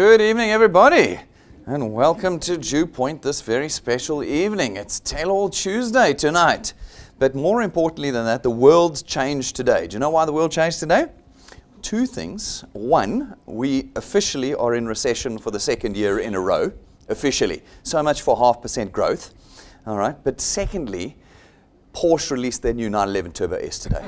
Good evening, everybody, and welcome to DuePoint this very special evening. It's Tell All Tuesday tonight. But more importantly than that, the world's changed today. Do you know why the world changed today? Two things. One, we officially are in recession for the second year in a row, officially. So much for half percent growth. All right. But secondly, Porsche released their new 911 Turbo S today.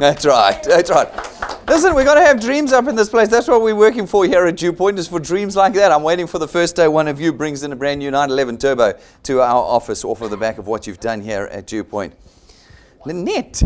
That's right. That's right. Listen, we've got to have dreams up in this place. That's what we're working for here at DuePoint, is for dreams like that. I'm waiting for the first day one of you brings in a brand new 911 Turbo to our office off of the back of what you've done here at DuePoint. Lynette,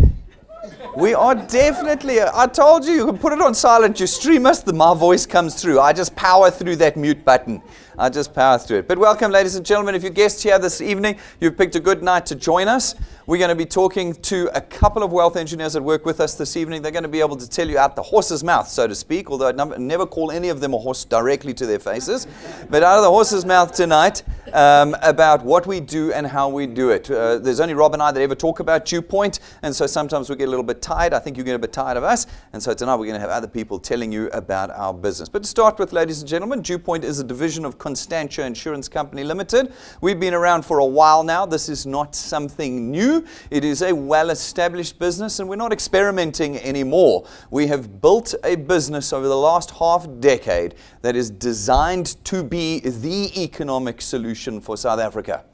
we are definitely, I told you, you can put it on silent. You stream us, the, my voice comes through. I just power through that mute button. I just power through it. But welcome, ladies and gentlemen. If you're guests here this evening, you've picked a good night to join us. We're going to be talking to a couple of wealth engineers that work with us this evening. They're going to be able to tell you out the horse's mouth, so to speak, although I'd never call any of them a horse directly to their faces. But out of the horse's mouth tonight um, about what we do and how we do it. Uh, there's only Rob and I that ever talk about DuePoint, and so sometimes we get a little bit tired. I think you get a bit tired of us. And so tonight we're going to have other people telling you about our business. But to start with, ladies and gentlemen, DuePoint is a division of Constantia Insurance Company Limited. We've been around for a while now. This is not something new. It is a well established business, and we're not experimenting anymore. We have built a business over the last half decade that is designed to be the economic solution for South Africa.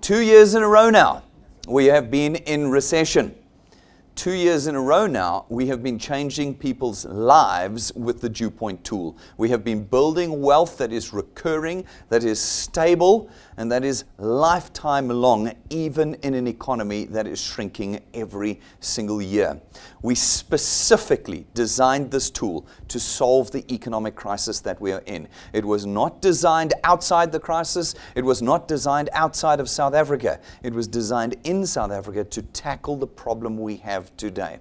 Two years in a row now, we have been in recession two years in a row now, we have been changing people's lives with the DuePoint tool. We have been building wealth that is recurring, that is stable, and that is lifetime long, even in an economy that is shrinking every single year. We specifically designed this tool to solve the economic crisis that we are in. It was not designed outside the crisis, it was not designed outside of South Africa. It was designed in South Africa to tackle the problem we have today.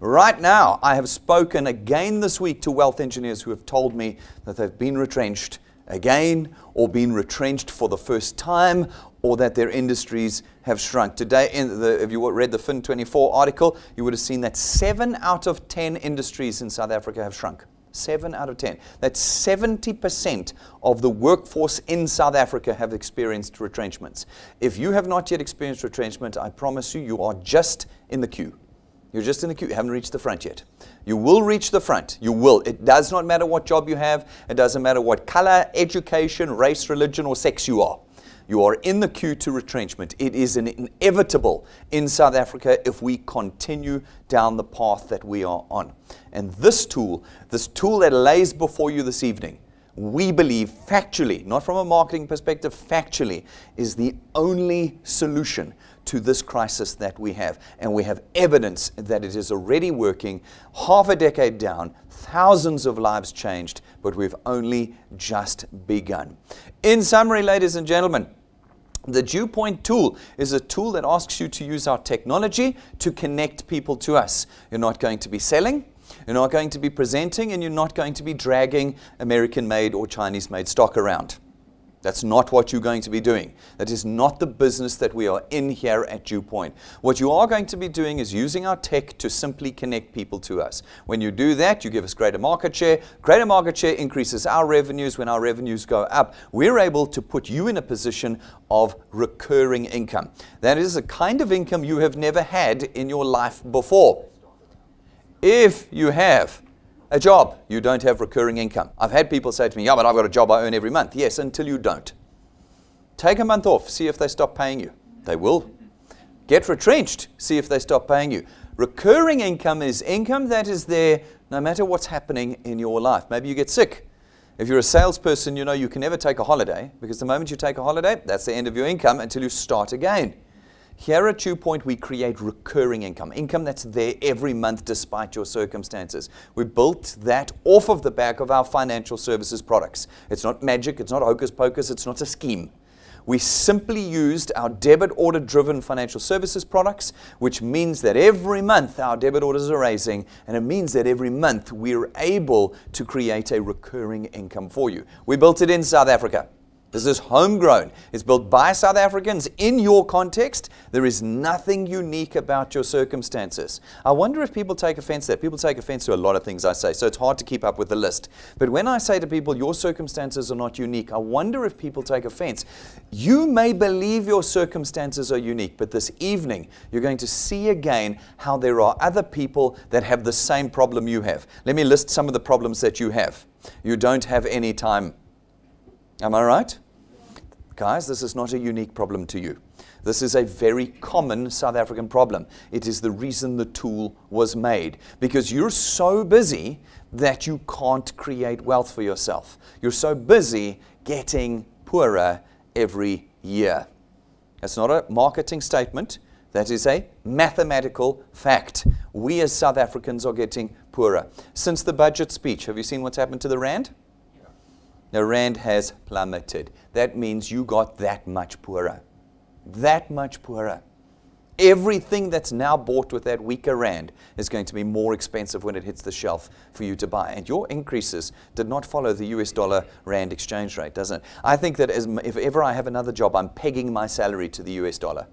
Right now, I have spoken again this week to wealth engineers who have told me that they've been retrenched again or been retrenched for the first time or that their industries have shrunk. Today, in the, if you read the Fin24 article, you would have seen that seven out of 10 industries in South Africa have shrunk. Seven out of 10. That's 70% of the workforce in South Africa have experienced retrenchments. If you have not yet experienced retrenchment, I promise you, you are just in the queue. You're just in the queue. You haven't reached the front yet. You will reach the front. You will. It does not matter what job you have. It doesn't matter what color, education, race, religion, or sex you are. You are in the queue to retrenchment. It is an inevitable in South Africa if we continue down the path that we are on. And this tool, this tool that lays before you this evening, we believe factually, not from a marketing perspective, factually, is the only solution to this crisis that we have. And we have evidence that it is already working. Half a decade down, thousands of lives changed, but we've only just begun. In summary, ladies and gentlemen, the Dew Point tool is a tool that asks you to use our technology to connect people to us. You're not going to be selling, you're not going to be presenting, and you're not going to be dragging American made or Chinese made stock around. That's not what you're going to be doing. That is not the business that we are in here at DuePoint. What you are going to be doing is using our tech to simply connect people to us. When you do that, you give us greater market share. Greater market share increases our revenues. When our revenues go up, we're able to put you in a position of recurring income. That is a kind of income you have never had in your life before. If you have a job, you don't have recurring income. I've had people say to me, Yeah, but I've got a job I earn every month. Yes, until you don't. Take a month off, see if they stop paying you. They will. Get retrenched, see if they stop paying you. Recurring income is income that is there no matter what's happening in your life. Maybe you get sick. If you're a salesperson, you know you can never take a holiday because the moment you take a holiday, that's the end of your income until you start again. Here at DuePoint, we create recurring income, income that's there every month despite your circumstances. We built that off of the back of our financial services products. It's not magic, it's not hocus pocus, it's not a scheme. We simply used our debit order driven financial services products, which means that every month our debit orders are raising, and it means that every month we're able to create a recurring income for you. We built it in South Africa. This is homegrown. It's built by South Africans in your context. There is nothing unique about your circumstances. I wonder if people take offense that. People take offense to a lot of things I say, so it's hard to keep up with the list. But when I say to people, your circumstances are not unique, I wonder if people take offense. You may believe your circumstances are unique, but this evening you're going to see again how there are other people that have the same problem you have. Let me list some of the problems that you have. You don't have any time Am I right? Guys, this is not a unique problem to you. This is a very common South African problem. It is the reason the tool was made because you're so busy that you can't create wealth for yourself. You're so busy getting poorer every year. That's not a marketing statement. That is a mathematical fact. We as South Africans are getting poorer. Since the budget speech, have you seen what's happened to the Rand? The rand has plummeted. That means you got that much poorer. That much poorer. Everything that's now bought with that weaker rand is going to be more expensive when it hits the shelf for you to buy. And your increases did not follow the US dollar rand exchange rate, doesn't it? I think that as, if ever I have another job, I'm pegging my salary to the US dollar.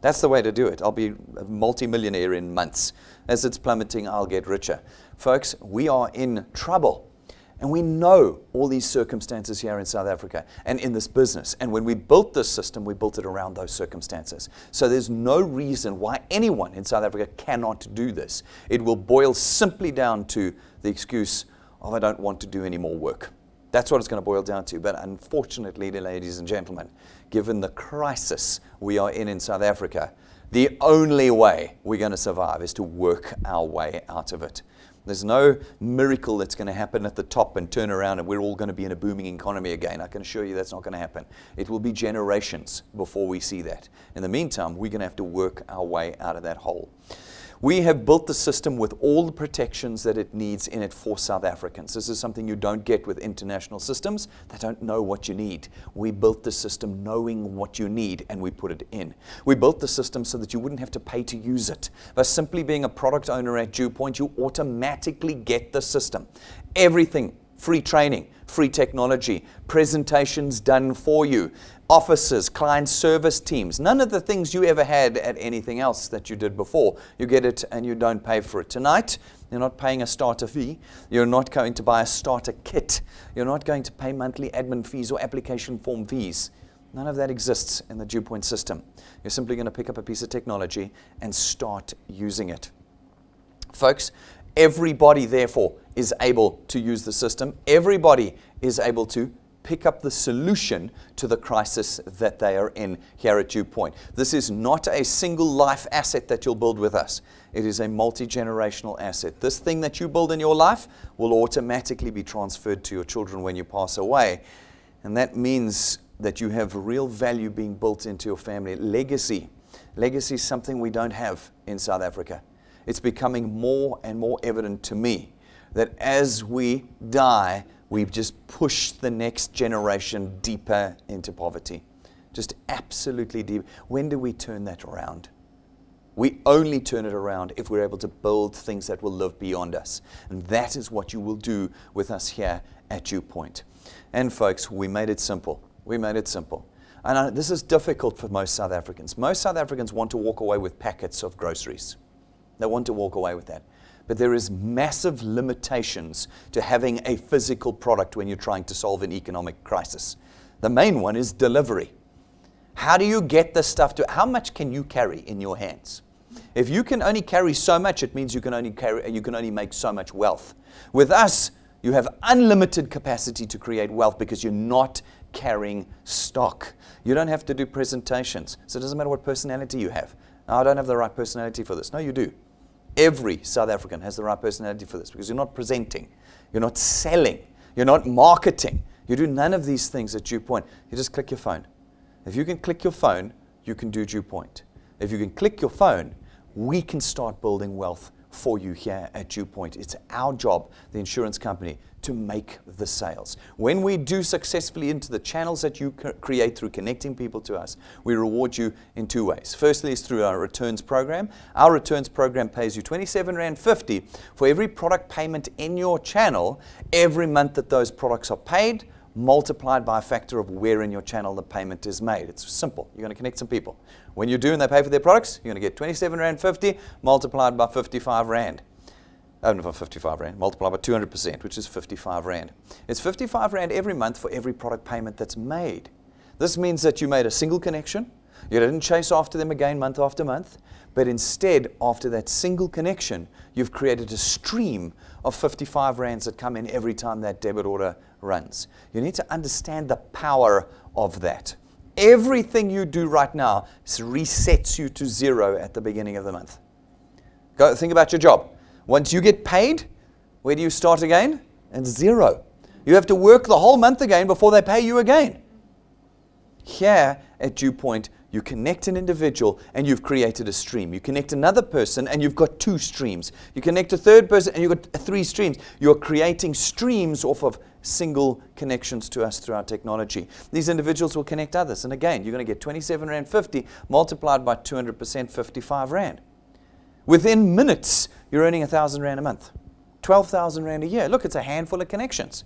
That's the way to do it. I'll be a multimillionaire in months. As it's plummeting, I'll get richer. Folks, we are in trouble. And we know all these circumstances here in South Africa and in this business. And when we built this system, we built it around those circumstances. So there's no reason why anyone in South Africa cannot do this. It will boil simply down to the excuse of, I don't want to do any more work. That's what it's going to boil down to. But unfortunately, ladies and gentlemen, given the crisis we are in in South Africa, the only way we're going to survive is to work our way out of it. There's no miracle that's going to happen at the top and turn around and we're all going to be in a booming economy again. I can assure you that's not going to happen. It will be generations before we see that. In the meantime, we're going to have to work our way out of that hole. We have built the system with all the protections that it needs in it for South Africans. This is something you don't get with international systems. They don't know what you need. We built the system knowing what you need and we put it in. We built the system so that you wouldn't have to pay to use it. By simply being a product owner at DuePoint, you automatically get the system. Everything free training, free technology, presentations done for you, offices, client service teams, none of the things you ever had at anything else that you did before. You get it and you don't pay for it. Tonight, you're not paying a starter fee. You're not going to buy a starter kit. You're not going to pay monthly admin fees or application form fees. None of that exists in the DuePoint system. You're simply going to pick up a piece of technology and start using it. Folks, Everybody, therefore, is able to use the system. Everybody is able to pick up the solution to the crisis that they are in here at DuePoint. This is not a single life asset that you'll build with us. It is a multi-generational asset. This thing that you build in your life will automatically be transferred to your children when you pass away. And that means that you have real value being built into your family. Legacy. Legacy is something we don't have in South Africa it's becoming more and more evident to me that as we die, we've just pushed the next generation deeper into poverty. Just absolutely deep. When do we turn that around? We only turn it around if we're able to build things that will live beyond us. And that is what you will do with us here at DuePoint. And folks, we made it simple. We made it simple. And this is difficult for most South Africans. Most South Africans want to walk away with packets of groceries. They want to walk away with that. But there is massive limitations to having a physical product when you're trying to solve an economic crisis. The main one is delivery. How do you get this stuff to how much can you carry in your hands? If you can only carry so much, it means you can only carry you can only make so much wealth. With us, you have unlimited capacity to create wealth because you're not carrying stock. You don't have to do presentations. So it doesn't matter what personality you have. I don't have the right personality for this. No, you do. Every South African has the right personality for this because you're not presenting, you're not selling, you're not marketing. You do none of these things at DuePoint. You just click your phone. If you can click your phone, you can do DuePoint. If you can click your phone, we can start building wealth for you here at DuePoint. It's our job, the insurance company, to make the sales. When we do successfully into the channels that you create through connecting people to us, we reward you in two ways. Firstly is through our returns program. Our returns program pays you 27 Rand 50 for every product payment in your channel every month that those products are paid multiplied by a factor of where in your channel the payment is made. It's simple. You're going to connect some people. When you do and they pay for their products, you're going to get 27 Rand 50 multiplied by 55 Rand. Oh, no, 55 Rand, multiplied by 200%, which is 55 Rand. It's 55 Rand every month for every product payment that's made. This means that you made a single connection. You didn't chase after them again month after month, but instead, after that single connection, you've created a stream of 55 Rands that come in every time that debit order runs. You need to understand the power of that. Everything you do right now resets you to zero at the beginning of the month. Go think about your job. Once you get paid, where do you start again? And zero. You have to work the whole month again before they pay you again. Here at DuePoint, you connect an individual and you've created a stream. You connect another person and you've got two streams. You connect a third person and you've got three streams. You're creating streams off of single connections to us through our technology. These individuals will connect others. And again, you're going to get 27 Rand 50 multiplied by 200%, 55 Rand. Within minutes, you're earning 1,000 Rand a month, 12,000 Rand a year. Look, it's a handful of connections.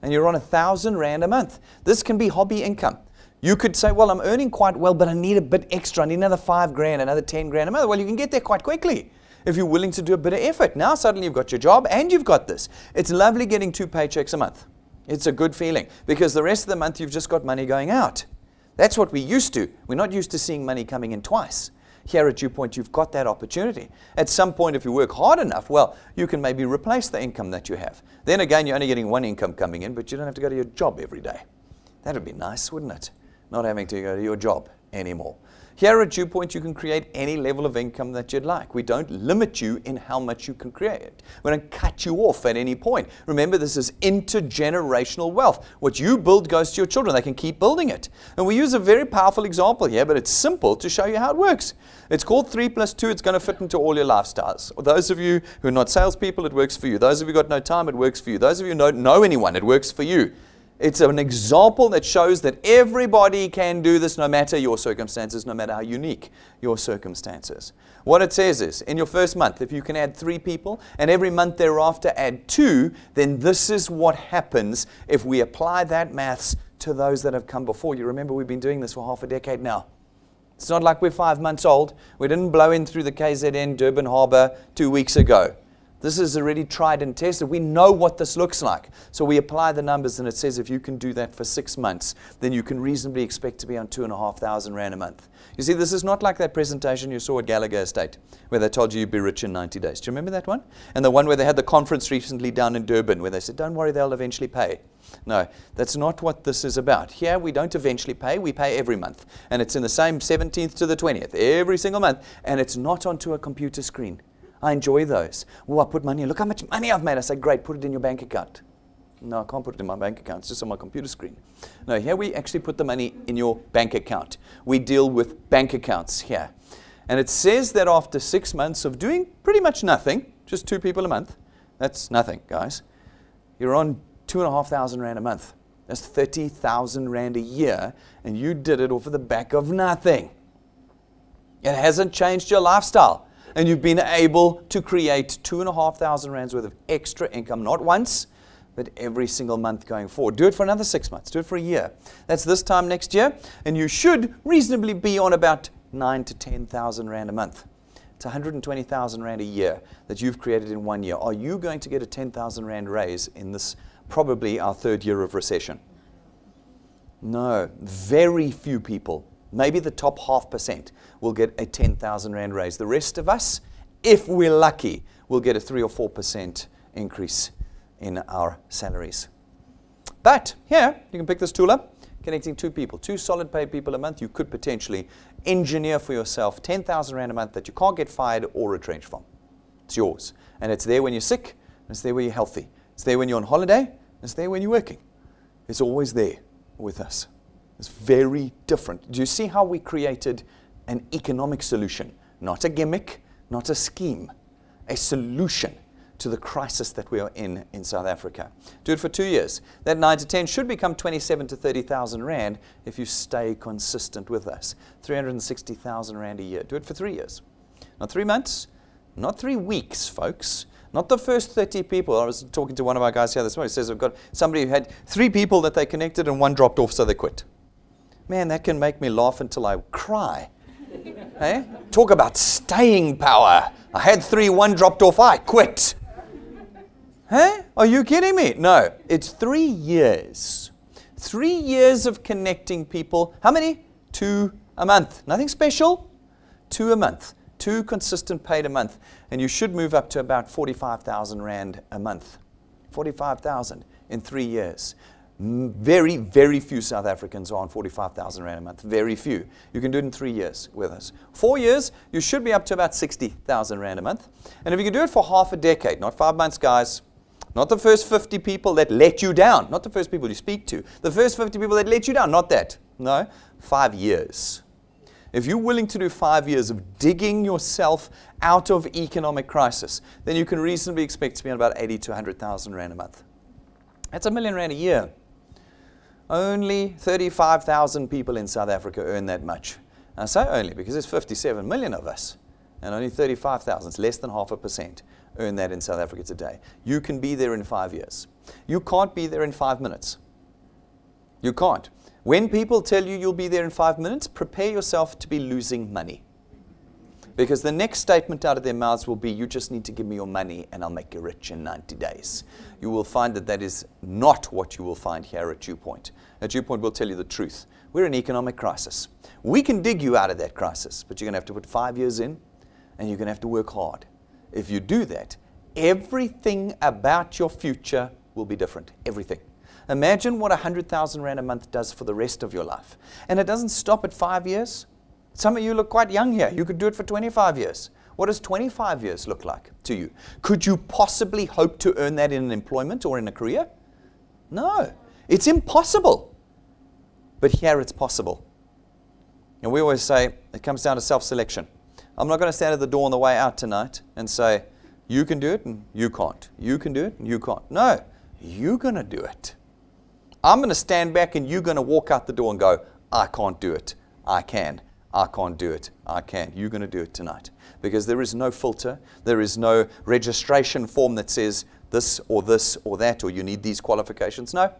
And you're on 1,000 Rand a month. This can be hobby income. You could say, well, I'm earning quite well, but I need a bit extra. I need another five grand, another 10 grand a month. Well, you can get there quite quickly if you're willing to do a bit of effort. Now, suddenly you've got your job and you've got this. It's lovely getting two paychecks a month. It's a good feeling because the rest of the month you've just got money going out. That's what we used to. We're not used to seeing money coming in twice. Here at DuePoint, you've got that opportunity. At some point, if you work hard enough, well, you can maybe replace the income that you have. Then again, you're only getting one income coming in, but you don't have to go to your job every day. That would be nice, wouldn't it? not having to go to your job anymore. Here at DuePoint, you can create any level of income that you'd like. We don't limit you in how much you can create. We don't cut you off at any point. Remember, this is intergenerational wealth. What you build goes to your children. They can keep building it. And we use a very powerful example here, but it's simple to show you how it works. It's called 3 plus 2. It's going to fit into all your lifestyles. those of you who are not salespeople, it works for you. Those of you who got no time, it works for you. Those of you who don't know anyone, it works for you. It's an example that shows that everybody can do this no matter your circumstances, no matter how unique your circumstances. What it says is, in your first month, if you can add three people, and every month thereafter add two, then this is what happens if we apply that maths to those that have come before you. Remember, we've been doing this for half a decade now. It's not like we're five months old. We didn't blow in through the KZN Durban Harbour two weeks ago. This is already tried and tested. We know what this looks like. So we apply the numbers, and it says if you can do that for six months, then you can reasonably expect to be on two and a half thousand rand a month. You see, this is not like that presentation you saw at Gallagher Estate, where they told you you'd be rich in 90 days. Do you remember that one? And the one where they had the conference recently down in Durban, where they said, don't worry, they'll eventually pay. No, that's not what this is about. Here, we don't eventually pay, we pay every month. And it's in the same 17th to the 20th, every single month. And it's not onto a computer screen. I enjoy those. Oh, I put money in. Look how much money I've made. I say, great, put it in your bank account. No, I can't put it in my bank account. It's just on my computer screen. No, here we actually put the money in your bank account. We deal with bank accounts here. And it says that after six months of doing pretty much nothing, just two people a month, that's nothing, guys, you're on two and a half thousand rand a month. That's 30,000 rand a year, and you did it off of the back of nothing. It hasn't changed your lifestyle and you've been able to create two and a half thousand rands worth of extra income, not once, but every single month going forward. Do it for another six months, do it for a year. That's this time next year, and you should reasonably be on about nine to 10,000 rand a month. It's 120,000 rand a year that you've created in one year. Are you going to get a 10,000 rand raise in this, probably our third year of recession? No, very few people maybe the top half percent will get a 10,000 Rand raise. The rest of us, if we're lucky, will get a 3 or 4% increase in our salaries. But here, you can pick this tool up, connecting two people, two solid paid people a month, you could potentially engineer for yourself 10,000 Rand a month that you can't get fired or retrenched from. It's yours. And it's there when you're sick, it's there when you're healthy. It's there when you're on holiday, it's there when you're working. It's always there with us. It's very different. Do you see how we created an economic solution? Not a gimmick, not a scheme, a solution to the crisis that we are in in South Africa. Do it for two years. That 9 to 10 should become 27 to 30,000 Rand if you stay consistent with us. 360,000 Rand a year. Do it for three years. Not three months, not three weeks, folks. Not the first 30 people. I was talking to one of our guys here this morning. He says we've got somebody who had three people that they connected and one dropped off, so they quit. Man, that can make me laugh until I cry. Hey? Eh? Talk about staying power. I had three, one dropped off, I quit. Hey? Are you kidding me? No. It's three years. Three years of connecting people. How many? Two a month. Nothing special. Two a month. Two consistent paid a month. And you should move up to about 45,000 Rand a month. 45,000 in three years. Very, very few South Africans are on 45,000 Rand a month. Very few. You can do it in three years with us. Four years, you should be up to about 60,000 Rand a month. And if you can do it for half a decade, not five months, guys, not the first 50 people that let you down, not the first people you speak to, the first 50 people that let you down, not that. No, five years. If you're willing to do five years of digging yourself out of economic crisis, then you can reasonably expect to be on about 80 to 100,000 Rand a month. That's a million Rand a year. Only 35,000 people in South Africa earn that much. I say only because there's 57 million of us, and only 35,000, it's less than half a percent, earn that in South Africa today. You can be there in five years. You can't be there in five minutes. You can't. When people tell you you'll be there in five minutes, prepare yourself to be losing money. Because the next statement out of their mouths will be, You just need to give me your money and I'll make you rich in 90 days. You will find that that is not what you will find here at DuePoint. At DuePoint, we'll tell you the truth. We're in economic crisis. We can dig you out of that crisis, but you're going to have to put five years in and you're going to have to work hard. If you do that, everything about your future will be different. Everything. Imagine what 100,000 Rand a month does for the rest of your life. And it doesn't stop at five years. Some of you look quite young here. You could do it for 25 years. What does 25 years look like to you? Could you possibly hope to earn that in an employment or in a career? No, it's impossible. But here it's possible. And we always say it comes down to self selection. I'm not going to stand at the door on the way out tonight and say, you can do it and you can't. You can do it and you can't. No, you're going to do it. I'm going to stand back and you're going to walk out the door and go, I can't do it. I can. I can't do it. I can. You're going to do it tonight. Because there is no filter, there is no registration form that says this or this or that, or you need these qualifications. No.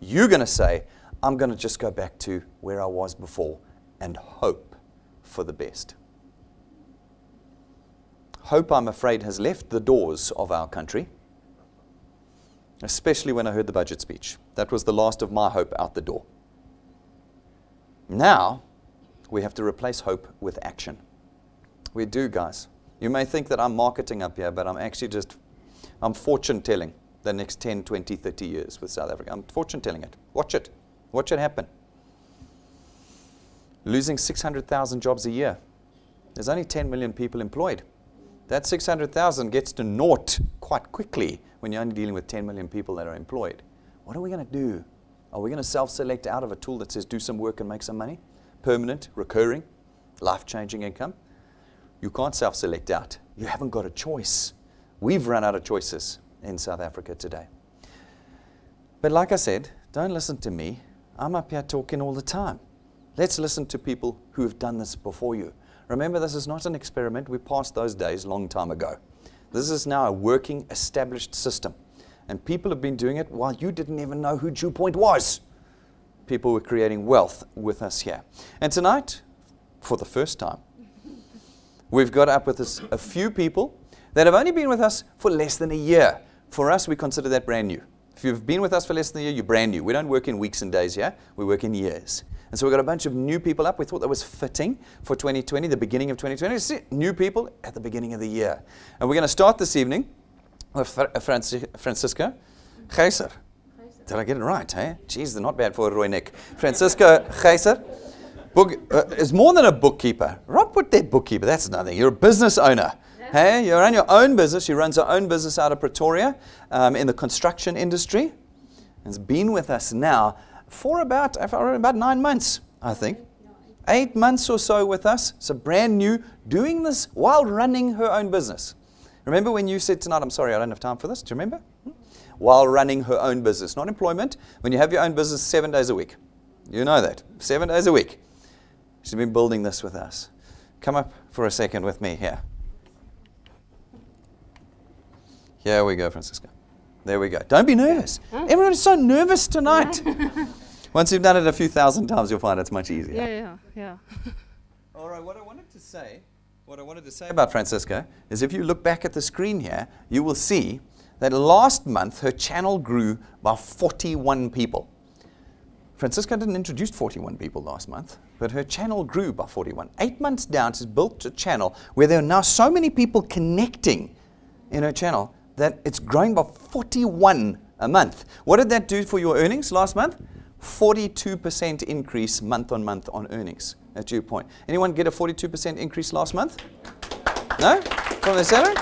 You're going to say, I'm going to just go back to where I was before and hope for the best. Hope, I'm afraid, has left the doors of our country, especially when I heard the budget speech. That was the last of my hope out the door. Now, we have to replace hope with action. We do, guys. You may think that I'm marketing up here, but I'm actually just, I'm fortune telling the next 10, 20, 30 years with South Africa. I'm fortune telling it. Watch it. Watch it happen. Losing 600,000 jobs a year. There's only 10 million people employed. That 600,000 gets to naught quite quickly when you're only dealing with 10 million people that are employed. What are we going to do? Are we going to self select out of a tool that says do some work and make some money? Permanent, recurring, life changing income. You can't self select out. You haven't got a choice. We've run out of choices in South Africa today. But like I said, don't listen to me. I'm up here talking all the time. Let's listen to people who have done this before you. Remember, this is not an experiment. We passed those days a long time ago. This is now a working, established system. And people have been doing it while you didn't even know who DuePoint was people were creating wealth with us here. And tonight, for the first time, we've got up with us a few people that have only been with us for less than a year. For us, we consider that brand new. If you've been with us for less than a year, you're brand new. We don't work in weeks and days here, we work in years. And so we've got a bunch of new people up. We thought that was fitting for 2020, the beginning of 2020. New people at the beginning of the year. And we're going to start this evening with Francisca Geiser. Did I get it right, hey? Jeez, they're not bad for Roy Nick. Francisca Geiser book, uh, is more than a bookkeeper. Rob put that bookkeeper, that's nothing. You're a business owner. Hey, you run your own business. She runs her own business out of Pretoria um, in the construction industry. And has been with us now for about, about nine months, I think. Eight months or so with us. So brand new, doing this while running her own business. Remember when you said tonight, I'm sorry, I don't have time for this? Do you remember? While running her own business. Not employment. When you have your own business seven days a week. You know that. Seven days a week. She's been building this with us. Come up for a second with me here. Here we go, Francisca. There we go. Don't be nervous. Everyone is so nervous tonight. Once you've done it a few thousand times, you'll find it's much easier. Yeah, yeah, yeah. All right, what I wanted to say, what I wanted to say about Francisca is if you look back at the screen here, you will see that last month her channel grew by 41 people. Francisca didn't introduce 41 people last month, but her channel grew by 41. Eight months down, she's built a channel where there are now so many people connecting in her channel that it's growing by 41 a month. What did that do for your earnings last month? 42% increase month on month on earnings at your Point. Anyone get a 42% increase last month? No? From the salary?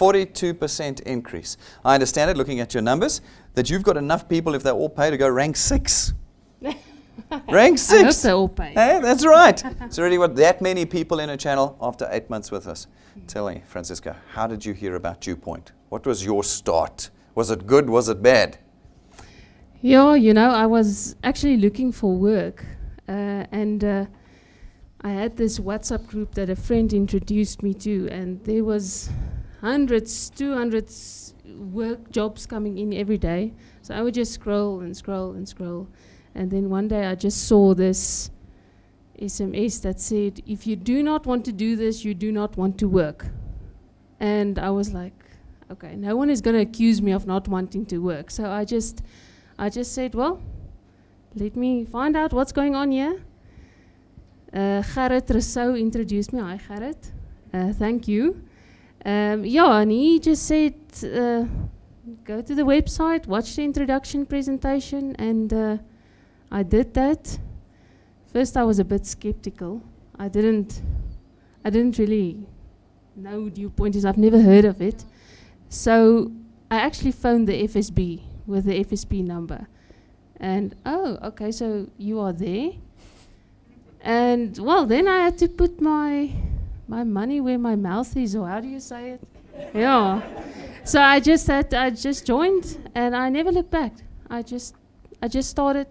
42% increase. I understand it looking at your numbers that you've got enough people, if they all pay, to go rank six. rank six. I hope they all pay. Hey, that's right. It's already what that many people in a channel after eight months with us. Tell me, Francisca, how did you hear about DuePoint? What was your start? Was it good? Was it bad? Yeah, you know, I was actually looking for work, uh, and uh, I had this WhatsApp group that a friend introduced me to, and there was hundreds, two hundreds work jobs coming in every day. So I would just scroll and scroll and scroll, and then one day I just saw this SMS that said, "If you do not want to do this, you do not want to work," and I was like, "Okay, no one is going to accuse me of not wanting to work." So I just I just said, well, let me find out what's going on here. Uh, Gerrit Rousseau introduced me. Hi, Gerrit. Uh, thank you. Um, yeah, and he just said, uh, go to the website, watch the introduction presentation, and uh, I did that. First, I was a bit skeptical. I didn't, I didn't really know DuePoint is. I've never heard of it. So I actually phoned the FSB with the FSB number. And oh, okay, so you are there. And well, then I had to put my my money where my mouth is, or how do you say it? yeah. So I just had I just joined, and I never looked back. I just I just started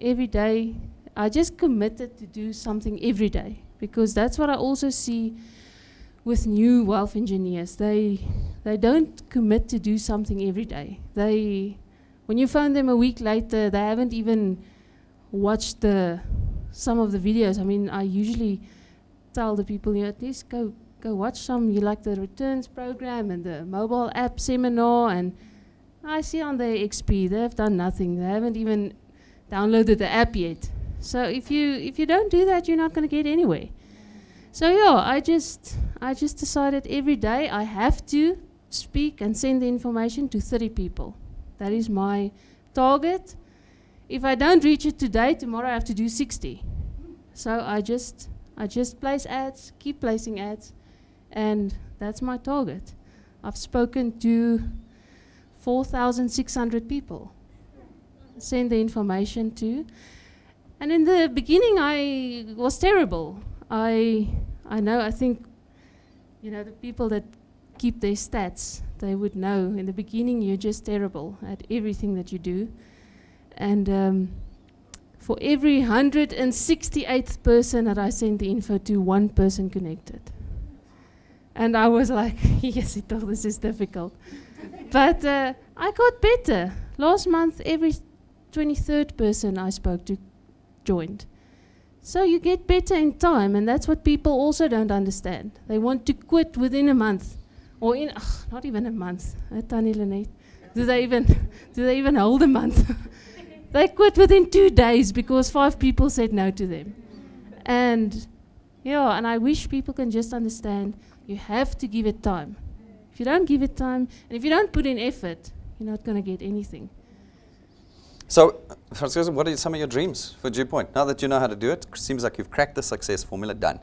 every day. I just committed to do something every day because that's what I also see with new wealth engineers. They they don't commit to do something every day. They when you phone them a week later, they haven't even watched the some of the videos. I mean, I usually tell the people, you know, at least go go watch some. You like the returns program and the mobile app seminar, and I see on their XP they have done nothing. They haven't even downloaded the app yet. So if you if you don't do that, you're not going to get anywhere. So yeah, I just I just decided every day I have to speak and send the information to 30 people. That is my target. If I don't reach it today, tomorrow I have to do 60. So I just I just place ads, keep placing ads, and that's my target. I've spoken to 4,600 people. Send the information to. And in the beginning, I was terrible. I, I know, I think, you know, the people that keep their stats, they would know. In the beginning, you're just terrible at everything that you do. And um, for every 168th person that I sent the info to, one person connected. And I was like, yes, it all this is difficult. but uh, I got better. Last month, every 23rd person I spoke to joined. So you get better in time, and that's what people also don't understand. They want to quit within a month, or in ugh, not even a month. Do they even do they even hold a month? they quit within two days because five people said no to them, and yeah, and I wish people can just understand. You have to give it time. If you don't give it time, and if you don't put in effort, you're not going to get anything. So, Francisca, what are some of your dreams for DuePoint? Now that you know how to do it, seems like you've cracked the success formula. Done.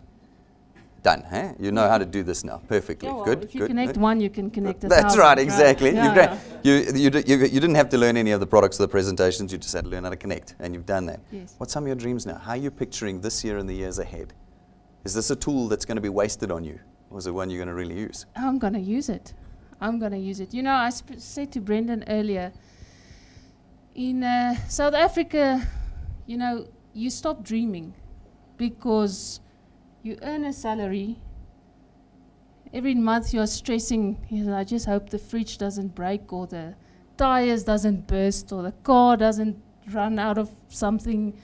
Done. Huh? You know how to do this now perfectly. Yeah, well, good. If you good. connect good. one, you can connect a That's thousand, right, exactly. Yeah, You've gra- yeah. You, you, you, you didn't have to learn any of the products or the presentations, you just had to learn how to connect, and you've done that. Yes. What's some of your dreams now? How are you picturing this year and the years ahead? Is this a tool that's going to be wasted on you, or is it one you're going to really use? I'm going to use it. I'm going to use it. You know, I sp- said to Brendan earlier, in uh, South Africa, you know, you stop dreaming because you earn a salary, every month you're stressing, you know, I just hope the fridge doesn't break or the tires doesn't burst or the car doesn't run out of something.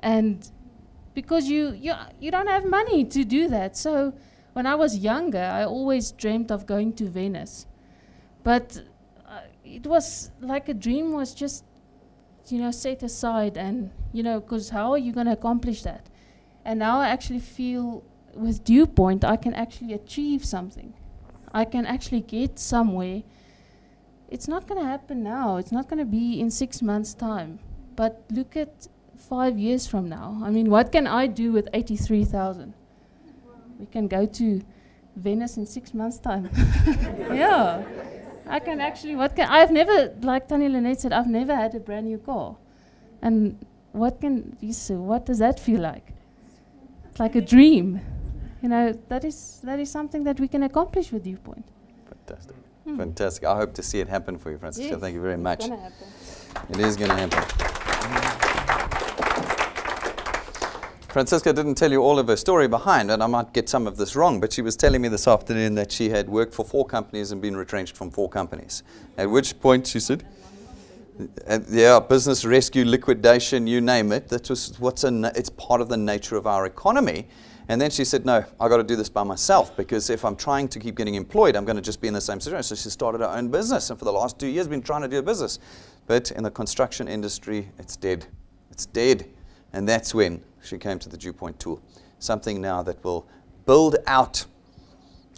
And because you, you, you don't have money to do that. So when I was younger, I always dreamt of going to Venice. But uh, it was like a dream was just, you know, set aside. And, you know, because how are you going to accomplish that? And now I actually feel with DuePoint, I can actually achieve something. I can actually get somewhere. It's not going to happen now. It's not going to be in six months' time. But look at five years from now. I mean, what can I do with 83,000? We can go to Venice in six months' time. yeah. I can actually, what can, I've never, like Tanya Lynette said, I've never had a brand new car. And what can you say, what does that feel like? It's like a dream you know, that is, that is something that we can accomplish with DuePoint. Fantastic. Hmm. Fantastic. I hope to see it happen for you, Francisca. Yes, Thank you very much. It is going to happen. Francisca didn't tell you all of her story behind, and I might get some of this wrong, but she was telling me this afternoon that she had worked for four companies and been retrenched from four companies. At which point she said, yeah, business rescue, liquidation, you name it. That was what's a, it's part of the nature of our economy. And then she said, No, I got to do this by myself because if I'm trying to keep getting employed, I'm going to just be in the same situation. So she started her own business. And for the last two years, been trying to do a business. But in the construction industry, it's dead. It's dead. And that's when she came to the DuePoint tool. Something now that will build out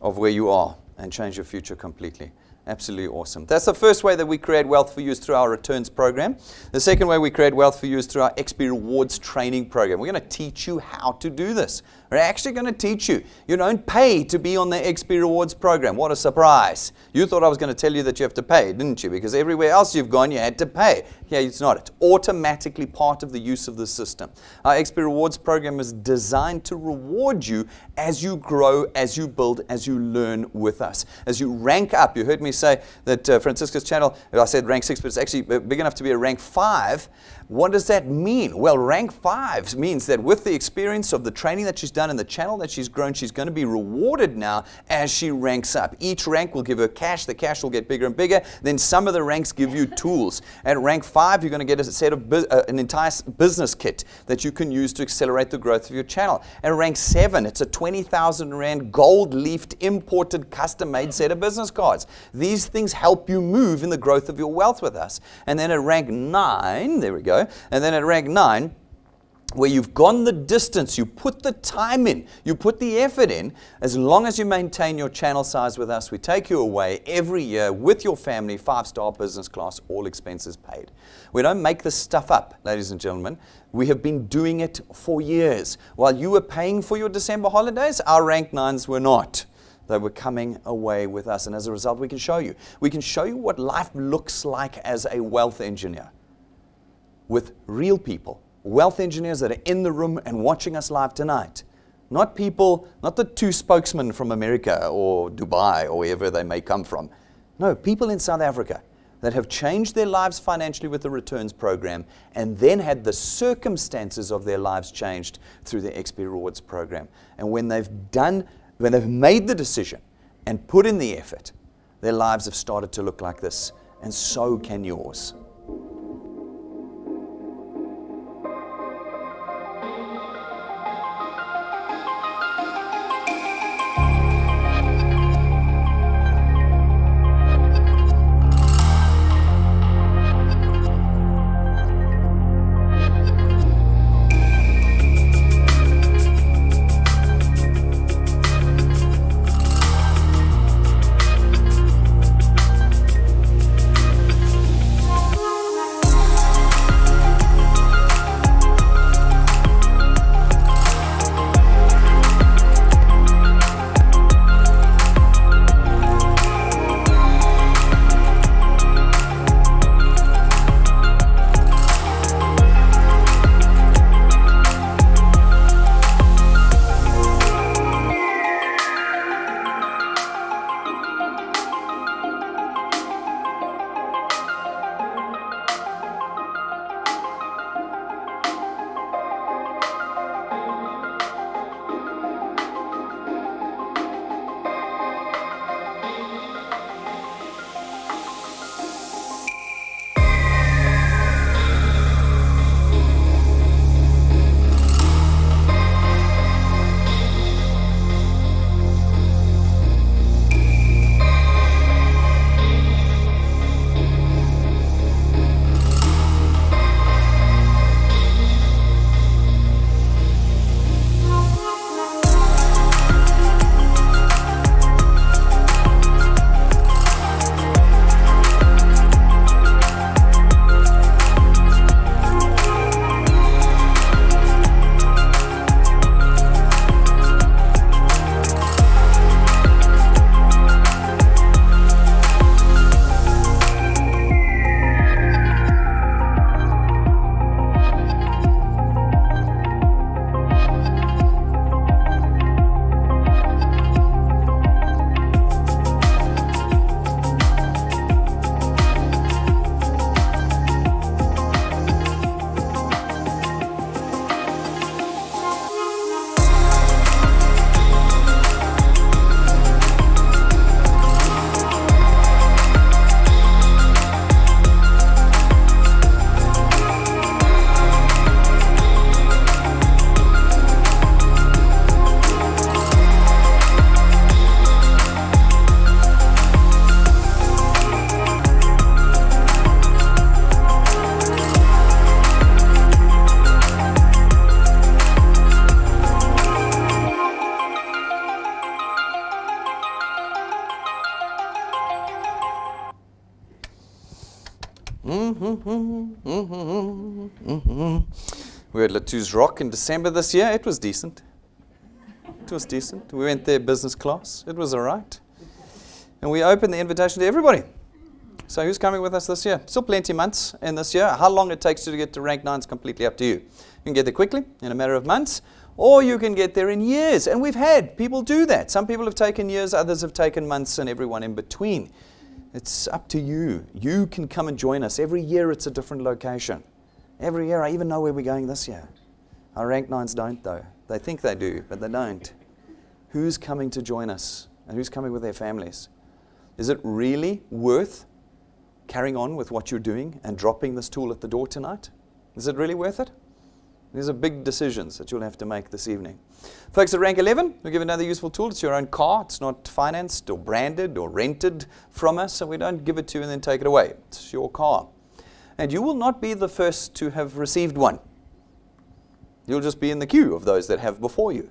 of where you are and change your future completely. Absolutely awesome. That's the first way that we create wealth for you is through our returns program. The second way we create wealth for you is through our XP Rewards training program. We're going to teach you how to do this. We're actually going to teach you. You don't pay to be on the XP Rewards program. What a surprise. You thought I was going to tell you that you have to pay, didn't you? Because everywhere else you've gone, you had to pay. Yeah, it's not. It's automatically part of the use of the system. Our XP Rewards program is designed to reward you as you grow, as you build, as you learn with us. As you rank up. You heard me say that uh, Francisca's channel, I said rank six, but it's actually big enough to be a rank five. What does that mean? Well, rank five means that with the experience of the training that she's done in the channel that she's grown, she's going to be rewarded now as she ranks up. Each rank will give her cash. The cash will get bigger and bigger. Then some of the ranks give you tools. At rank five, you're going to get a set of uh, an entire business kit that you can use to accelerate the growth of your channel. At rank seven, it's a 20,000 Rand gold leafed imported custom made set of business cards. These things help you move in the growth of your wealth with us. And then at rank nine, there we go, and then at rank 9, where you've gone the distance, you put the time in, you put the effort in, as long as you maintain your channel size with us, we take you away every year with your family, five star business class, all expenses paid. We don't make this stuff up, ladies and gentlemen. We have been doing it for years. While you were paying for your December holidays, our rank nines were not. They were coming away with us, and as a result, we can show you. We can show you what life looks like as a wealth engineer with real people, wealth engineers that are in the room and watching us live tonight. Not people, not the two spokesmen from America or Dubai or wherever they may come from. No, people in South Africa that have changed their lives financially with the returns program and then had the circumstances of their lives changed through the XP Rewards program. And when they've done, when they've made the decision and put in the effort, their lives have started to look like this. And so can yours. Were at Le Touessrok in December this year. It was decent. It was decent. We went there business class. It was all right. And we opened the invitation to everybody. So who's coming with us this year? Still plenty months in this year. How long it takes you to get to rank nine is completely up to you. You can get there quickly in a matter of months, or you can get there in years. And we've had people do that. Some people have taken years, others have taken months, and everyone in between. It's up to you. You can come and join us. Every year it's a different location. Every year, I even know where we're going this year. Our rank nines don't, though. They think they do, but they don't. Who's coming to join us? And who's coming with their families? Is it really worth carrying on with what you're doing and dropping this tool at the door tonight? Is it really worth it? These are big decisions that you'll have to make this evening. Folks, at rank 11, we give another useful tool. It's your own car. It's not financed or branded or rented from us, so we don't give it to you and then take it away. It's your car. And you will not be the first to have received one. You'll just be in the queue of those that have before you.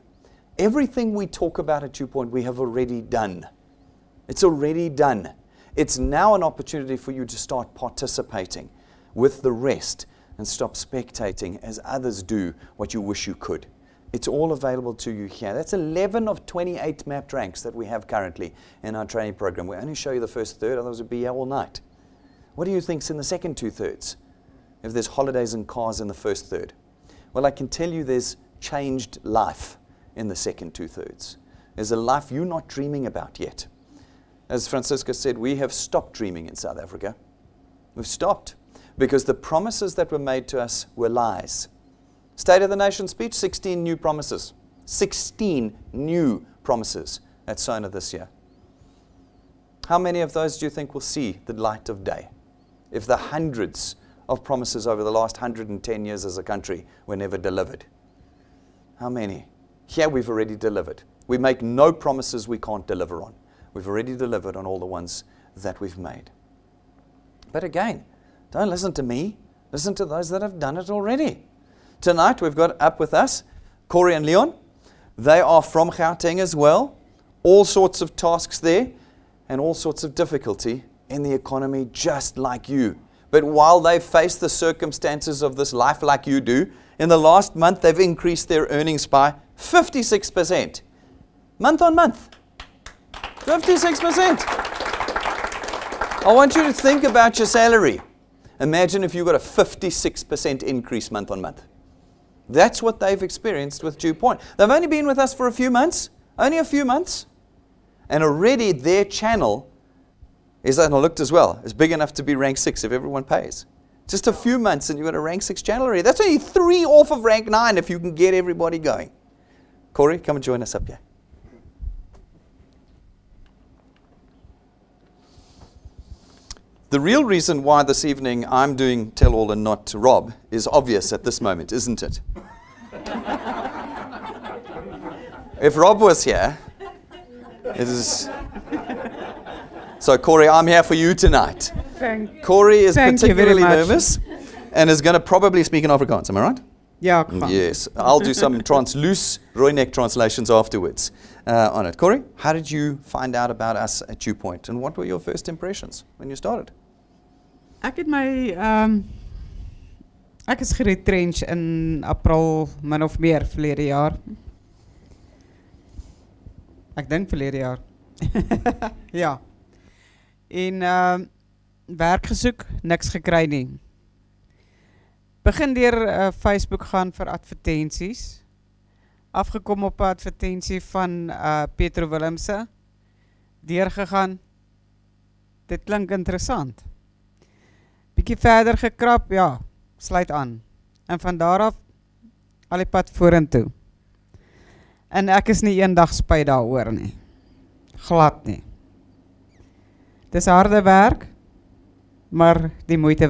Everything we talk about at DuePoint, we have already done. It's already done. It's now an opportunity for you to start participating with the rest and stop spectating as others do what you wish you could. It's all available to you here. That's 11 of 28 mapped ranks that we have currently in our training program. We only show you the first third, otherwise would be here all night. What do you think's in the second two thirds? If there's holidays and cars in the first third. Well, I can tell you there's changed life in the second two thirds. There's a life you're not dreaming about yet. As Francisca said, we have stopped dreaming in South Africa. We've stopped because the promises that were made to us were lies. State of the Nation speech 16 new promises. 16 new promises at Sona this year. How many of those do you think will see the light of day? If the hundreds of promises over the last 110 years as a country were never delivered? How many? Here we've already delivered. We make no promises we can't deliver on. We've already delivered on all the ones that we've made. But again, don't listen to me. Listen to those that have done it already. Tonight we've got up with us Corey and Leon. They are from Gauteng as well. All sorts of tasks there and all sorts of difficulty in the economy just like you. But while they face the circumstances of this life like you do, in the last month they've increased their earnings by 56%. Month on month. 56%. I want you to think about your salary. Imagine if you got a 56% increase month on month. That's what they've experienced with DuePoint. They've only been with us for a few months, only a few months, and already their channel is that looked as well. It's big enough to be rank six if everyone pays. Just a few months and you've got a rank six channel already. That's only three off of rank nine if you can get everybody going. Corey, come and join us up here. The real reason why this evening I'm doing tell all and not to Rob is obvious at this moment, isn't it? if Rob was here, it is so, Corey, I'm here for you tonight. Thank, you. Corey is thank particularly nervous and is going to probably speak in Afrikaans. Am I right? Yeah. Yes. I'll do some transloose Rooinek translations afterwards uh, on it. Corey, how did you find out about us at DuePoint and what were your first impressions when you started? Ek het my um, ek is geretrench in April min of meer verlede jaar. Ek dink verlede jaar. ja. En uh werk gesoek, niks gekry nie. Begin deur uh, Facebook gaan vir advertensies. Afgekom op 'n advertensie van uh Petro Willemse. Deurgegaan. Dit klink interessant. Bietjie verder gekrap, ja, sluit aan. En van daar af al die pad vorentoe. En ek is nie eendag spyt daaroor nie. Glad nie. Dis harde werk, maar die moeite.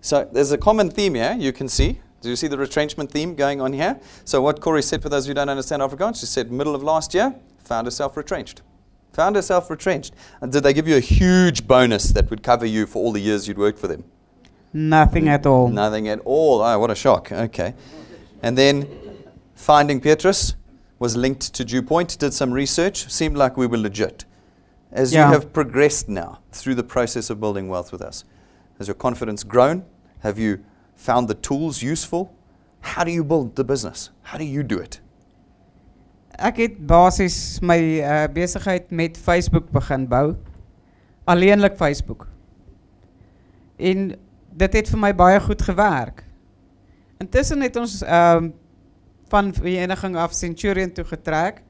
So there's a common theme here, you can see. Do you see the retrenchment theme going on here? So what Corey said, for those who don't understand Afrikaans, she said middle of last year, found herself retrenched. Found herself retrenched. And did they give you a huge bonus that would cover you for all the years you'd worked for them? Nothing at all. Nothing at all. Oh, what a shock. Okay. And then finding Petrus was linked to DuePoint, did some research, seemed like we were legit. As yeah. you have progressed now through the process of building wealth with us, has your confidence grown? Have you found the tools useful. How do you build the business? How do you do it? Ek het basies my uh, besigheid met Facebook begin bou. Alleenlik Facebook. En dit het vir my baie goed gewerk. Intussen het ons ehm um, van vereniging af Centurion toe getrek.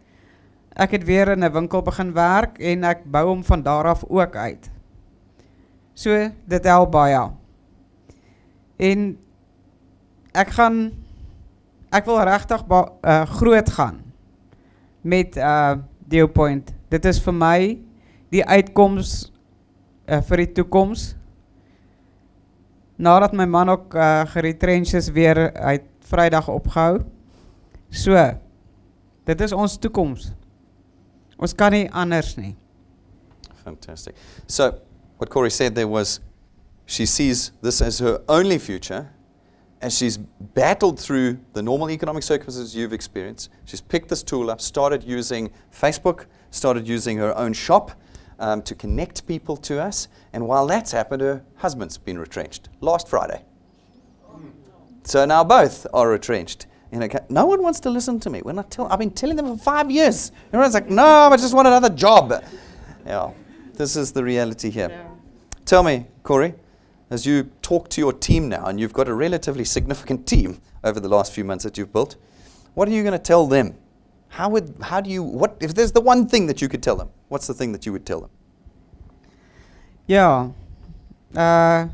Ek het weer in 'n winkel begin werk en ek bou hom van daar af ook uit. So dit help baie. En ek gaan ek wil regtig uh, groot gaan met uh Deopoint. Dit is vir my die uitkoms uh, vir die toekoms. Nadat my man ook uh geretrench is weer uit Vrydag opgehou. So, dit is ons toekoms. Ons kan nie anders nie. Fantastic. So, what Corey said there was she sees this as her only future as she's battled through the normal economic circumstances you've experienced. She's picked this tool up, started using Facebook, started using her own shop um, to connect people to us. And while that's happened, her husband's been retrenched last Friday. So now both are retrenched. You know, no one wants to listen to me. When I tell, I've been telling them for five years. Everyone's like, no, I just want another job. Yeah, this is the reality here. Yeah. Tell me, Corey, as you talk to your team now, and you've got a relatively significant team over the last few months that you've built, what are you going to tell them? How would, how do you, what, if there's the one thing that you could tell them, what's the thing that you would tell them? Yeah. Uh,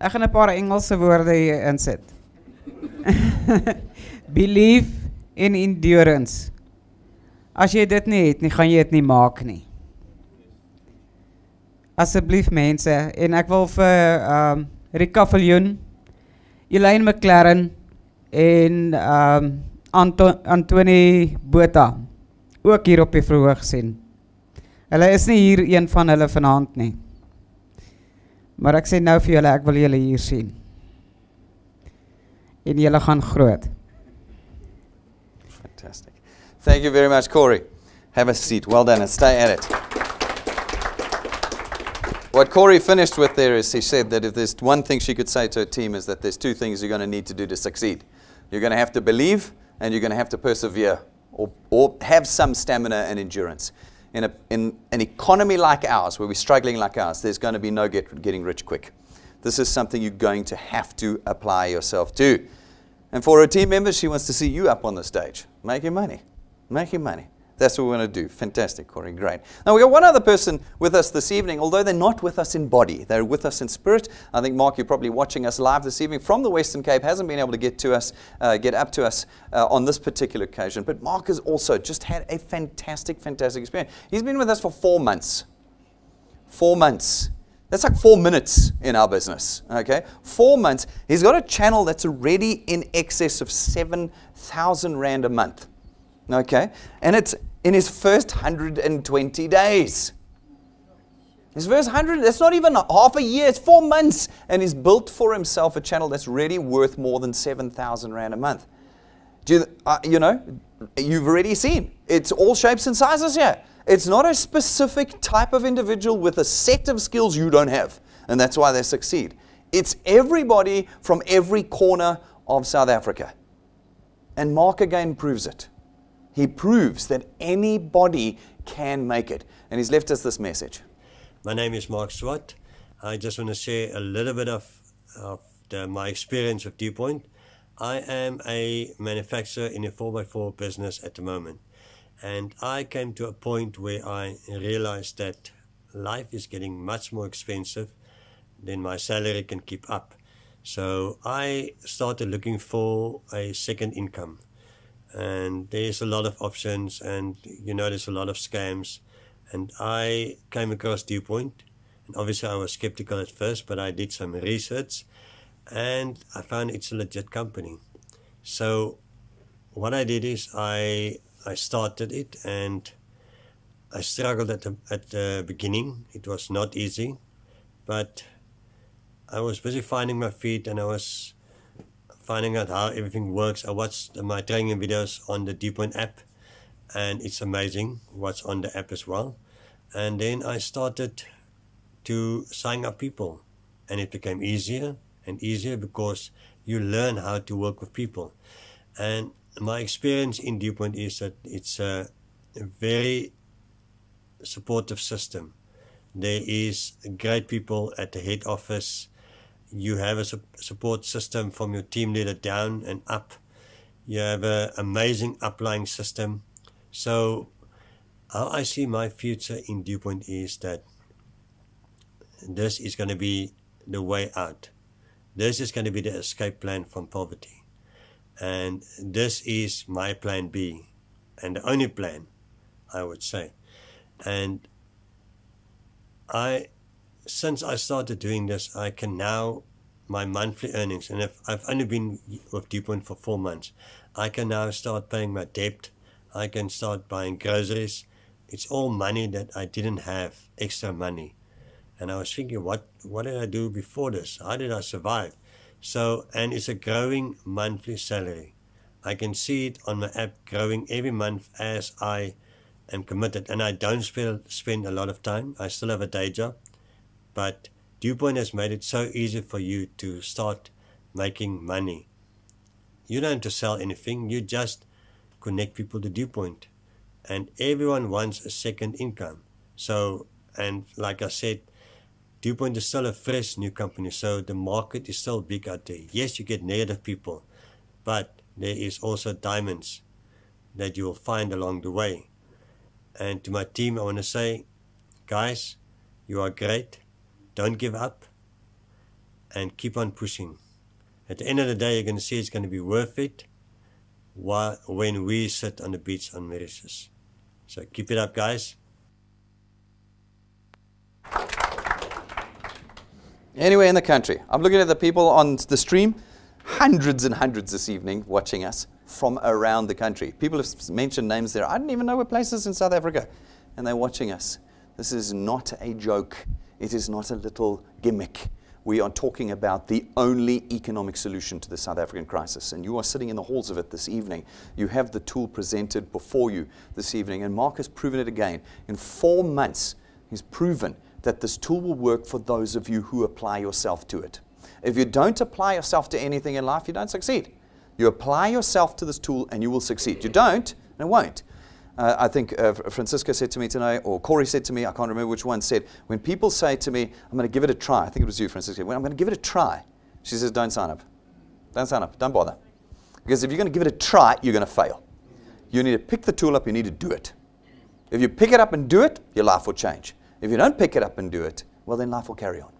ek gaan 'n paar Engelse woorde hier insit. Belief en endurance. As jy dit nie het nie, gaan jy dit nie maak nie. Asseblief mense en ek wil vir ehm um, Rika Viljoen, Elaine McLaren en ehm um, Anto Antoni Botha ook hier op die verhoog sien. Hulle is nie hier een van hulle vanaand nie. Maar ek sê nou vir julle, ek wil julle hier sien en julle gaan groot. Fantastic. Thank you very much, Corey. Have a seat. Well done and stay at it. What Corey finished with there is he said that if there's one thing she could say to her team is that there's two things you're going to need to do to succeed. You're going to have to believe and you're going to have to persevere or, or have some stamina and endurance. In, a, in an economy like ours, where we're struggling like ours, there's going to be no get, getting rich quick. This is something you're going to have to apply yourself to. And for her team members, she wants to see you up on the stage, making money, making money. That's what we're going to do. Fantastic, Corey. Great. Now, we got one other person with us this evening, although they're not with us in body. They're with us in spirit. I think, Mark, you're probably watching us live this evening from the Western Cape, hasn't been able to get to us, uh, get up to us uh, on this particular occasion. But Mark has also just had a fantastic, fantastic experience. He's been with us for four months. Four months. That's like four minutes in our business. Okay, four months. He's got a channel that's already in excess of seven thousand rand a month. Okay, and it's in his first hundred and twenty days. His first hundred. That's not even half a year. It's four months, and he's built for himself a channel that's really worth more than seven thousand rand a month. Do you, uh, you know? You've already seen. It's all shapes and sizes here. It's not a specific type of individual with a set of skills you don't have, and that's why they succeed. It's everybody from every corner of South Africa. And Mark again proves it. He proves that anybody can make it. And he's left us this message. My name is Mark Swart. I just want to share a little bit of, of the, my experience with DuePoint. I am a manufacturer in a 4x4 business at the moment. And I came to a point where I realized that life is getting much more expensive than my salary can keep up. So I started looking for a second income. And there's a lot of options, and you know, there's a lot of scams. And I came across DuePoint. And obviously, I was skeptical at first, but I did some research and I found it's a legit company. So, what I did is I I started it and I struggled at the, at the beginning. It was not easy, but I was busy finding my feet and I was finding out how everything works. I watched my training videos on the DuePoint app and it's amazing what's on the app as well. And then I started to sign up people and it became easier and easier because you learn how to work with people. And my experience in DuePoint is that it's a, very supportive system. There is great people at the head office. You have a su- support system from your team leader down and up. You have an amazing upline system. So, how I see my future in DuePoint is that this is going to be the way out. This is going to be the escape plan from poverty. And this is my plan B, and the only plan, I would say. And I, since I started doing this, I can now, my monthly earnings, and if I've only been with DuePoint for four months, I can now start paying my debt. I can start buying groceries. It's all money that I didn't have, extra money. And I was thinking, what, what did I do before this? How did I survive? So, and it's a growing monthly salary. I can see it on my app growing every month as I am committed. And I don't spend, spend a lot of time. I still have a day job. But DuePoint has made it so easy for you to start making money. You don't have to sell anything. You just connect people to DuePoint. And everyone wants a second income. So, and like I said, DuePoint is still a fresh new company, so the market is still big out there. Yes, you get negative people, but there is also diamonds that you will find along the way. And to my team, I want to say, guys, you are great. Don't give up and keep on pushing. At the end of the day, you're going to see it's going to be worth it when we sit on the beach on Mauritius. So keep it up, guys. Anywhere in the country. I'm looking at the people on the stream, hundreds and hundreds this evening watching us from around the country. People have mentioned names there. I didn't even know where places in South Africa, and they're watching us. This is not a joke. It is not a little gimmick. We are talking about the only economic solution to the South African crisis, and you are sitting in the halls of it this evening. You have the tool presented before you this evening, and Mark has proven it again. In four months, he's proven that this tool will work for those of you who apply yourself to it. If you don't apply yourself to anything in life, you don't succeed. You apply yourself to this tool and you will succeed. You don't, and it won't. Uh, I think uh, Francisca said to me tonight, or Corey said to me, I can't remember which one, said, when people say to me, I'm going to give it a try, I think it was you, Francisca, when I'm going to give it a try, she says, don't sign up. Don't sign up. Don't bother. Because if you're going to give it a try, you're going to fail. You need to pick the tool up, you need to do it. If you pick it up and do it, your life will change. If you don't pick it up and do it, well, then life will carry on.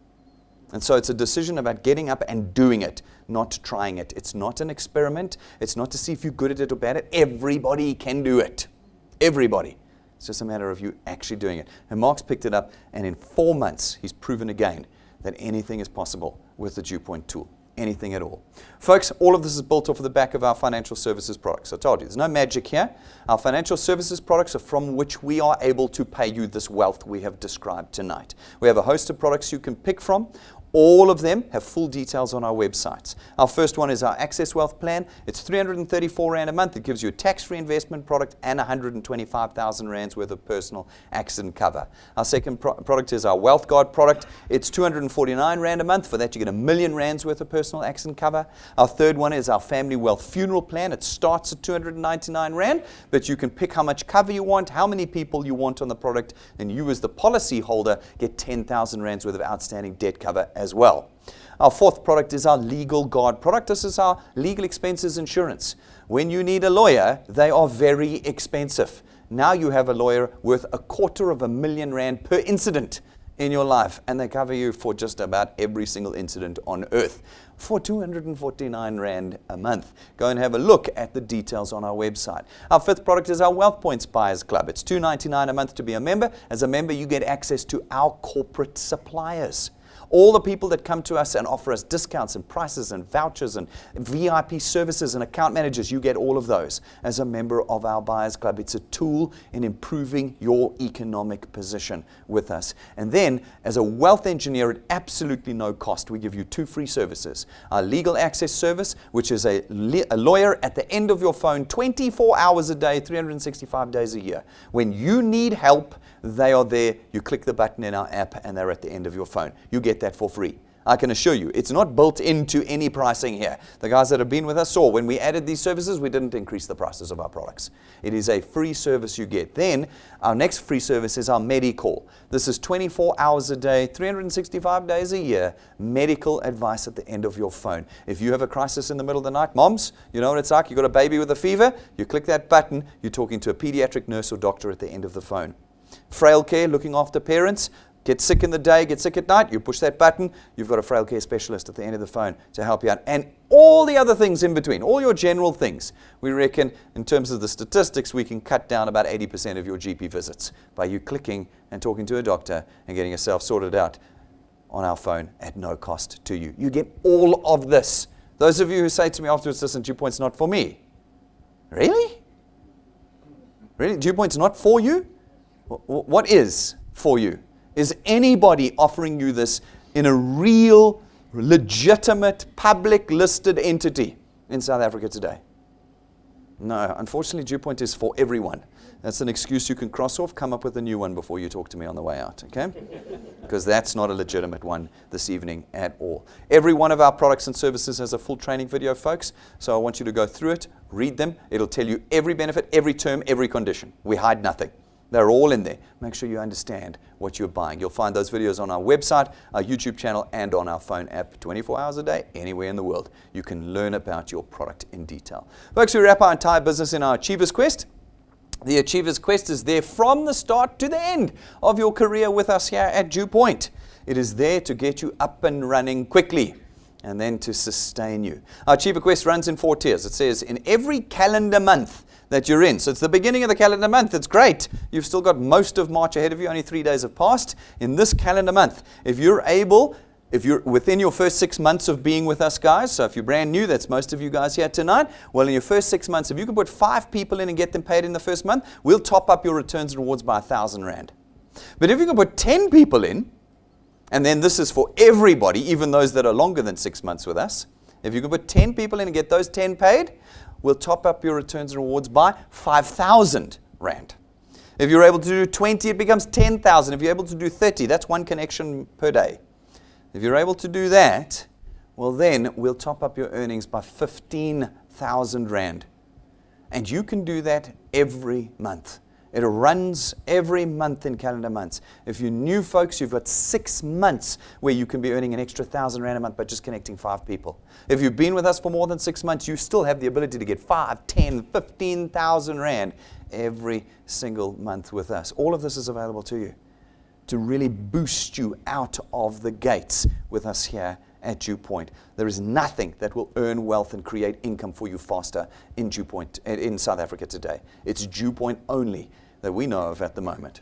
And so it's a decision about getting up and doing it, not trying it. It's not an experiment. It's not to see if you're good at it or bad at it. Everybody can do it. Everybody. It's just a matter of you actually doing it. And Mark's picked it up, and in four months, he's proven again that anything is possible with the DuePoint tool anything at all. Folks, all of this is built off of the back of our financial services products. I told you, there's no magic here. Our financial services products are from which we are able to pay you this wealth we have described tonight. We have a host of products you can pick from. All of them have full details on our websites. Our first one is our Access Wealth Plan. It's 334 Rand a month. It gives you a tax-free investment product and 125,000 Rands worth of personal accident cover. Our second pro product is our Wealth Guard product. It's 249 Rand a month. For that, you get a million Rands worth of personal accident cover. Our third one is our Family Wealth Funeral Plan. It starts at 299 Rand, but you can pick how much cover you want, how many people you want on the product, and you as the policy holder get 10,000 Rands worth of outstanding debt cover as well. Our fourth product is our Legal Guard product. This is our legal expenses insurance. When you need a lawyer, they are very expensive. Now you have a lawyer worth a quarter of a million rand per incident in your life, and they cover you for just about every single incident on earth for 249 Rand a month. Go and have a look at the details on our website. Our fifth product is our Wealth Points Buyers Club. It's 299 a month to be a member. As a member, you get access to our corporate suppliers. All the people that come to us and offer us discounts and prices and vouchers and VIP services and account managers, you get all of those as a member of our Buyers Club. It's a tool in improving your economic position with us. And then, as a wealth engineer at absolutely no cost, we give you two free services. Our legal access service, which is a, a lawyer at the end of your phone 24 hours a day, 365 days a year. When you need help, they are there. You click the button in our app and they're at the end of your phone. You get that for free. I can assure you. It's not built into any pricing here. The guys that have been with us saw when we added these services, we didn't increase the prices of our products. It is a free service you get. Then our next free service is our Medicall. This is 24 hours a day, 365 days a year, medical advice at the end of your phone. If you have a crisis in the middle of the night, moms, you know what it's like? You've got a baby with a fever, you click that button, you're talking to a pediatric nurse or doctor at the end of the phone. Frail care, looking after parents, get sick in the day, get sick at night, you push that button, you've got a frail care specialist at the end of the phone to help you out. And all the other things in between, all your general things, we reckon in terms of the statistics, we can cut down about 80% of your GP visits by you clicking and talking to a doctor and getting yourself sorted out on our phone at no cost to you. You get all of this. Those of you who say to me afterwards, listen, DuePoint's not for me. Really? Really? DuePoint's not for you? What is for you? Is anybody offering you this in a real, legitimate, public listed entity in South Africa today? No, unfortunately, DuePoint is for everyone. That's an excuse you can cross off. Come up with a new one before you talk to me on the way out, okay? because that's not a legitimate one this evening at all. Every one of our products and services has a full training video, folks. So I want you to go through it, read them. It'll tell you every benefit, every term, every condition. We hide nothing. They're all in there. Make sure you understand what you're buying. You'll find those videos on our website, our YouTube channel, and on our phone app 24 hours a day, anywhere in the world. You can learn about your product in detail. Folks, we wrap our entire business in our Achievers Quest. The Achievers Quest is there from the start to the end of your career with us here at DuePoint. It is there to get you up and running quickly and then to sustain you. Our Achiever Quest runs in four tiers. It says in every calendar month, that you're in. So it's the beginning of the calendar month. It's great. You've still got most of March ahead of you. Only three days have passed. In this calendar month, if you're able, if you're within your first six months of being with us, guys, so if you're brand new, that's most of you guys here tonight. Well, in your first six months, if you can put five people in and get them paid in the first month, we'll top up your returns and rewards by a thousand rand. But if you can put 10 people in, and then this is for everybody, even those that are longer than six months with us, if you can put 10 people in and get those 10 paid, we'll top up your returns and rewards by 5,000 Rand. If you're able to do 20, it becomes 10,000. If you're able to do 30, that's one connection per day. If you're able to do that, well, then we'll top up your earnings by 15,000 Rand. And you can do that every month. It runs every month in calendar months. If you're new folks, you've got six months where you can be earning an extra thousand rand a month by just connecting five people. If you've been with us for more than six months, you still have the ability to get five, ten, fifteen thousand rand every single month with us. All of this is available to you to really boost you out of the gates with us here at DuePoint. There is nothing that will earn wealth and create income for you faster in DuePoint in South Africa today. It's DuePoint only that we know of at the moment.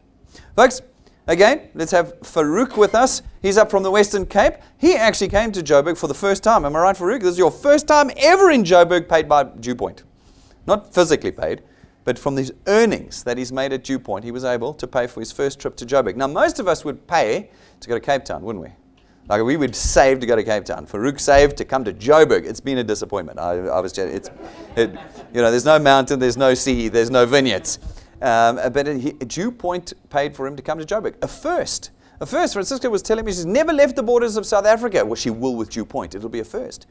Folks, again, let's have Farouk with us. He's up from the Western Cape. He actually came to Joburg for the first time. Am I right, Farouk? This is your first time ever in Joburg paid by DuePoint. Not physically paid, but from these earnings that he's made at DuePoint, he was able to pay for his first trip to Joburg. Now, most of us would pay to go to Cape Town, wouldn't we? Like we would save to go to Cape Town. Farouk saved to come to Joburg. It's been a disappointment. I, I was just, it's, it, you know, there's no mountain, there's no sea, there's no vineyards. Um, but a, DuePoint paid for him to come to Joburg. A first. A first. Francisca was telling me she's never left the borders of South Africa. Well, she will with DuePoint. It'll be a first.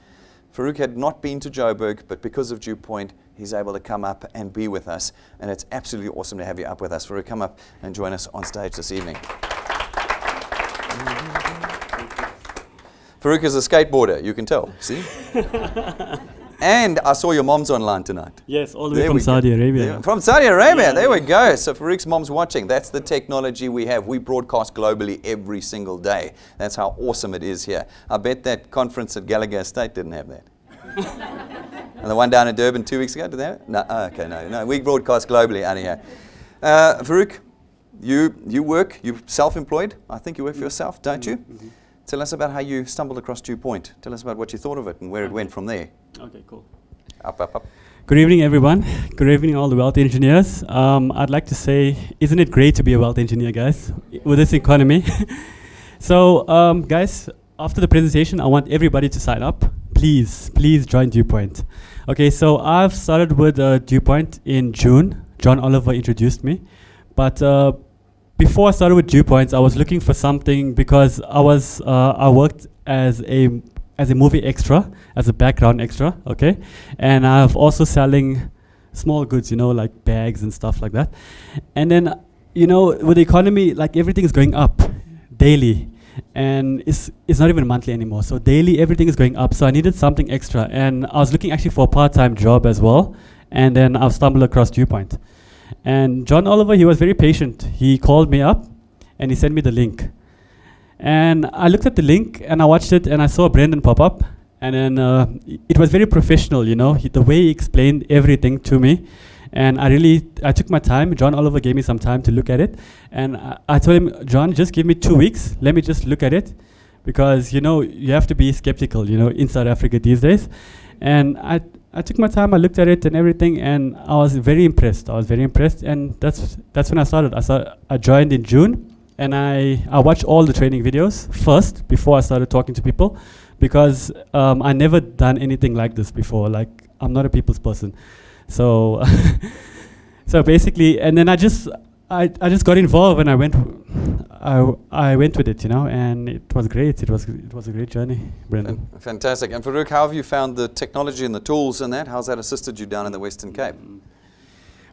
Farouk had not been to Joburg, but because of DuePoint, he's able to come up and be with us. And it's absolutely awesome to have you up with us. Farouk, come up and join us on stage this evening. Farouk is a skateboarder, you can tell. See? And I saw your mom's online tonight. Yes, all the way from Saudi go. Arabia. There, from Saudi Arabia, yeah. there we go. So Farouk's mom's watching. That's the technology we have. We broadcast globally every single day. That's how awesome it is here. I bet that conference at Gallagher Estate didn't have that. and the one down in Durban two weeks ago, did they have it? No, oh, okay, no, no. We broadcast globally out here. Uh, Farouk, you, you work, you're self-employed. I think you work for yourself, don't you? Mm-hmm. Tell us about how you stumbled across DuePoint. Tell us about what you thought of it and where it went from there. Okay, cool. Up, up, up. Good evening, everyone. Good evening, all the wealth engineers. Um, I'd like to say, isn't it great to be a wealth engineer, guys, with this economy? so, um, guys, after the presentation, I want everybody to sign up. Please, please join DuePoint. Okay, so I've started with uh, DuePoint in June. John Oliver introduced me. But uh, before I started with DuePoints, I was looking for something because I was uh, I worked as a as a movie extra, as a background extra, okay? And I've also selling small goods, you know, like bags and stuff like that. And then, you know, with the economy, like everything is going up daily. And it's, it's not even monthly anymore. So daily, everything is going up. So I needed something extra. And I was looking actually for a part-time job as well. And then I've stumbled across DuePoint. And John Oliver, he was very patient. He called me up and he sent me the link. And I looked at the link and I watched it and I saw Brendan pop up. And then uh, it was very professional, you know, he, the way he explained everything to me. And I really, I took my time. John Oliver gave me some time to look at it. And I, I told him, John, just give me two weeks. Let me just look at it. Because, you know, you have to be skeptical, you know, in South Africa these days. And I, I took my time, I looked at it and everything, and I was very impressed. I was very impressed. And that's, that's when I started. I, saw, I joined in June and I, I watched all the training videos first before I started talking to people because um, I never done anything like this before. Like I'm not a people's person, so so basically, and then I just I, I just got involved and I went I, I went with it, you know, and it was great. It was it was a great journey, Brendan. Fantastic. And Farouk, how have you found the technology and the tools and that? How's that assisted you down in the Western Cape?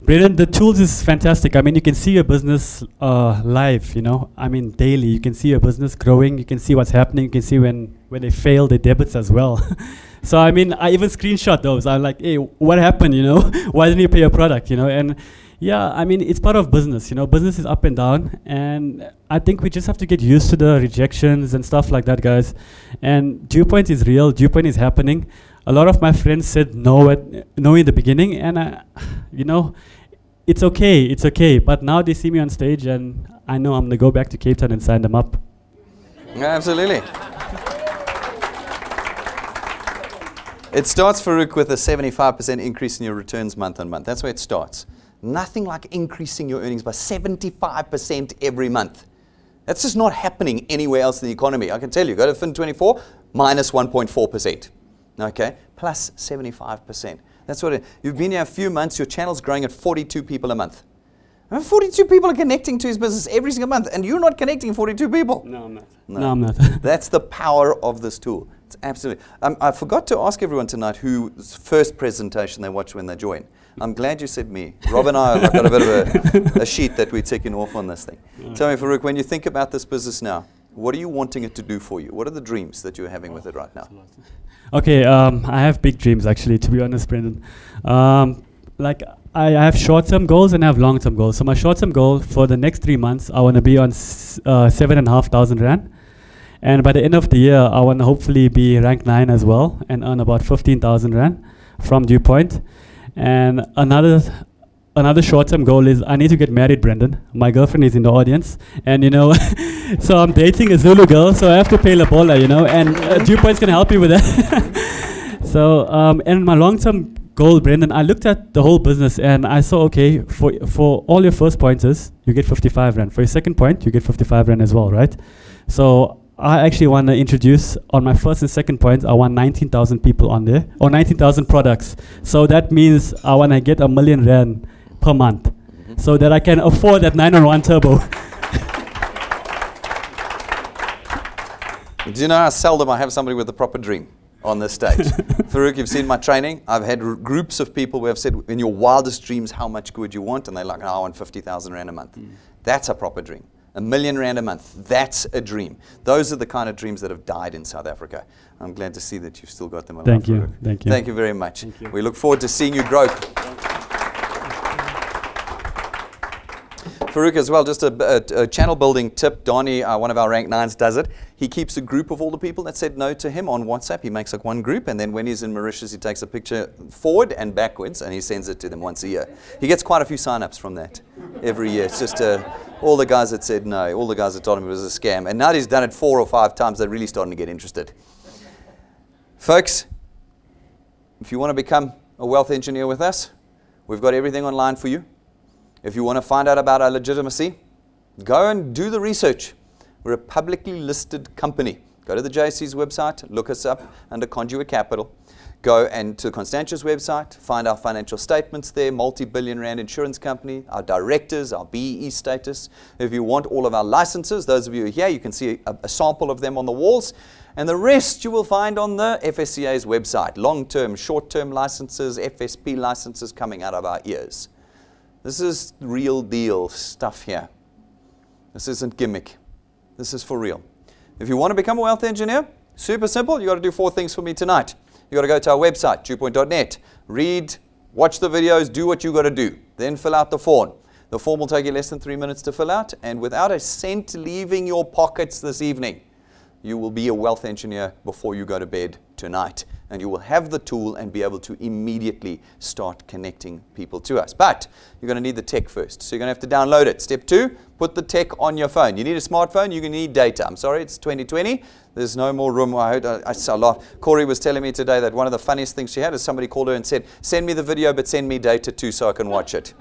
Brilliant. The tools is fantastic. I mean, you can see your business uh, live. You know, I mean, daily. You can see your business growing. You can see what's happening. You can see when when they fail, the debits as well. so I mean, I even screenshot those. I'm like, hey, what happened? You know, why didn't you pay your product? You know, and yeah, I mean, it's part of business. You know, business is up and down, and I think we just have to get used to the rejections and stuff like that, guys. And DuePoint is real. DuePoint is happening a lot of my friends said no at no in the beginning, and I, you know, it's okay, it's okay. But now they see me on stage, and I know I'm gonna go back to Cape Town and sign them up. Absolutely. It starts, Farouk, with a 75% increase in your returns month on month. That's where it starts. Nothing like increasing your earnings by 75% every month. That's just not happening anywhere else in the economy. I can tell you, go to Fin24, minus 1.4% okay, plus 75%. That's what it, you've been here a few months, your channel's growing at 42 people a month. And 42 people are connecting to his business every single month, and you're not connecting 42 people. No, I'm not. No, No, I'm not. That's the power of this tool. It's absolutely. Um, I forgot to ask everyone tonight whose first presentation they watch when they join. I'm glad you said me. Rob and I have got a bit of a, a sheet that we're taking off on this thing. Tell me, Farouk, when you think about this business now, what are you wanting it to do for you? What are the dreams that you're having with it right now? Okay, um, I have big dreams actually, to be honest, Brendan. Um, like, I, I have short term goals and I have long term goals. So, my short term goal for the next three months, I want to be on s- uh, seven and a half thousand rand. And by the end of the year, I want to hopefully be rank nine as well and earn about 15,000 rand from DuePoint. And another another short-term goal is I need to get married, Brendan. My girlfriend is in the audience, and you know, so I'm dating a Zulu girl, so I have to pay lobola, you know, and uh, DuePoint's gonna help me with that. so, um, and my long-term goal, Brendan, I looked at the whole business and I saw, okay, for for all your first pointers, you get 55 rand. For your second point, you get 55 rand as well, right? So I actually want to introduce on my first and second point, I want 19,000 people on there, or 19,000 products. So that means I want to get a million rand per month, mm-hmm. so that I can afford that 901 turbo. Do you know how seldom I have somebody with a proper dream on this stage? Farouk, you've seen my training. I've had r- groups of people who have said, in your wildest dreams, how much would you want? And they're like, oh, I want 50,000 Rand a month. Mm. That's a proper dream. A million Rand a month, that's a dream. Those are the kind of dreams that have died in South Africa. I'm glad to see that you've still got them alive. Thank you, thank you. Thank you very much. You. We look forward to seeing you grow. Farouk, as well, just a, a- a channel building tip. Donnie, uh, one of our rank nines, does it. He keeps a group of all the people that said no to him on WhatsApp. He makes like one group, and then when he's in Mauritius, he takes a picture forward and backwards, and he sends it to them once a year. He gets quite a few sign-ups from that every year. It's just uh, all the guys that said no, all the guys that told him it was a scam, and now that he's done it four or five times. They're really starting to get interested. Folks, if you want to become a wealth engineer with us, we've got everything online for you. If you want to find out about our legitimacy, go and do the research. We're a publicly listed company. Go to the JSE's website, look us up under Conduit Capital. Go and to Constantia's website, find our financial statements there, multi-billion rand insurance company, our directors, our BEE status. If you want all of our licenses, those of you here, you can see a, a sample of them on the walls. And the rest you will find on the FSCA's website. Long-term, short-term licenses, FSP licenses coming out of our ears. This is real deal stuff here. This isn't gimmick. This is for real. If you want to become a wealth engineer, super simple. You got to do four things for me tonight. You got to go to our website, duepoint.net, read, watch the videos, do what you got to do. Then fill out the form. The form will take you less than three minutes to fill out, and without a cent leaving your pockets this evening, you will be a wealth engineer before you go to bed tonight. And you will have the tool and be able to immediately start connecting people to us. But you're going to need the tech first. So you're going to have to download it. Step two, put the tech on your phone. You need a smartphone, you're going to need data. I'm sorry, it's 2020. There's no more room. I heard I, I saw a lot. Corey was telling me today that one of the funniest things she had is somebody called her and said, Send me the video, but send me data too so I can watch it.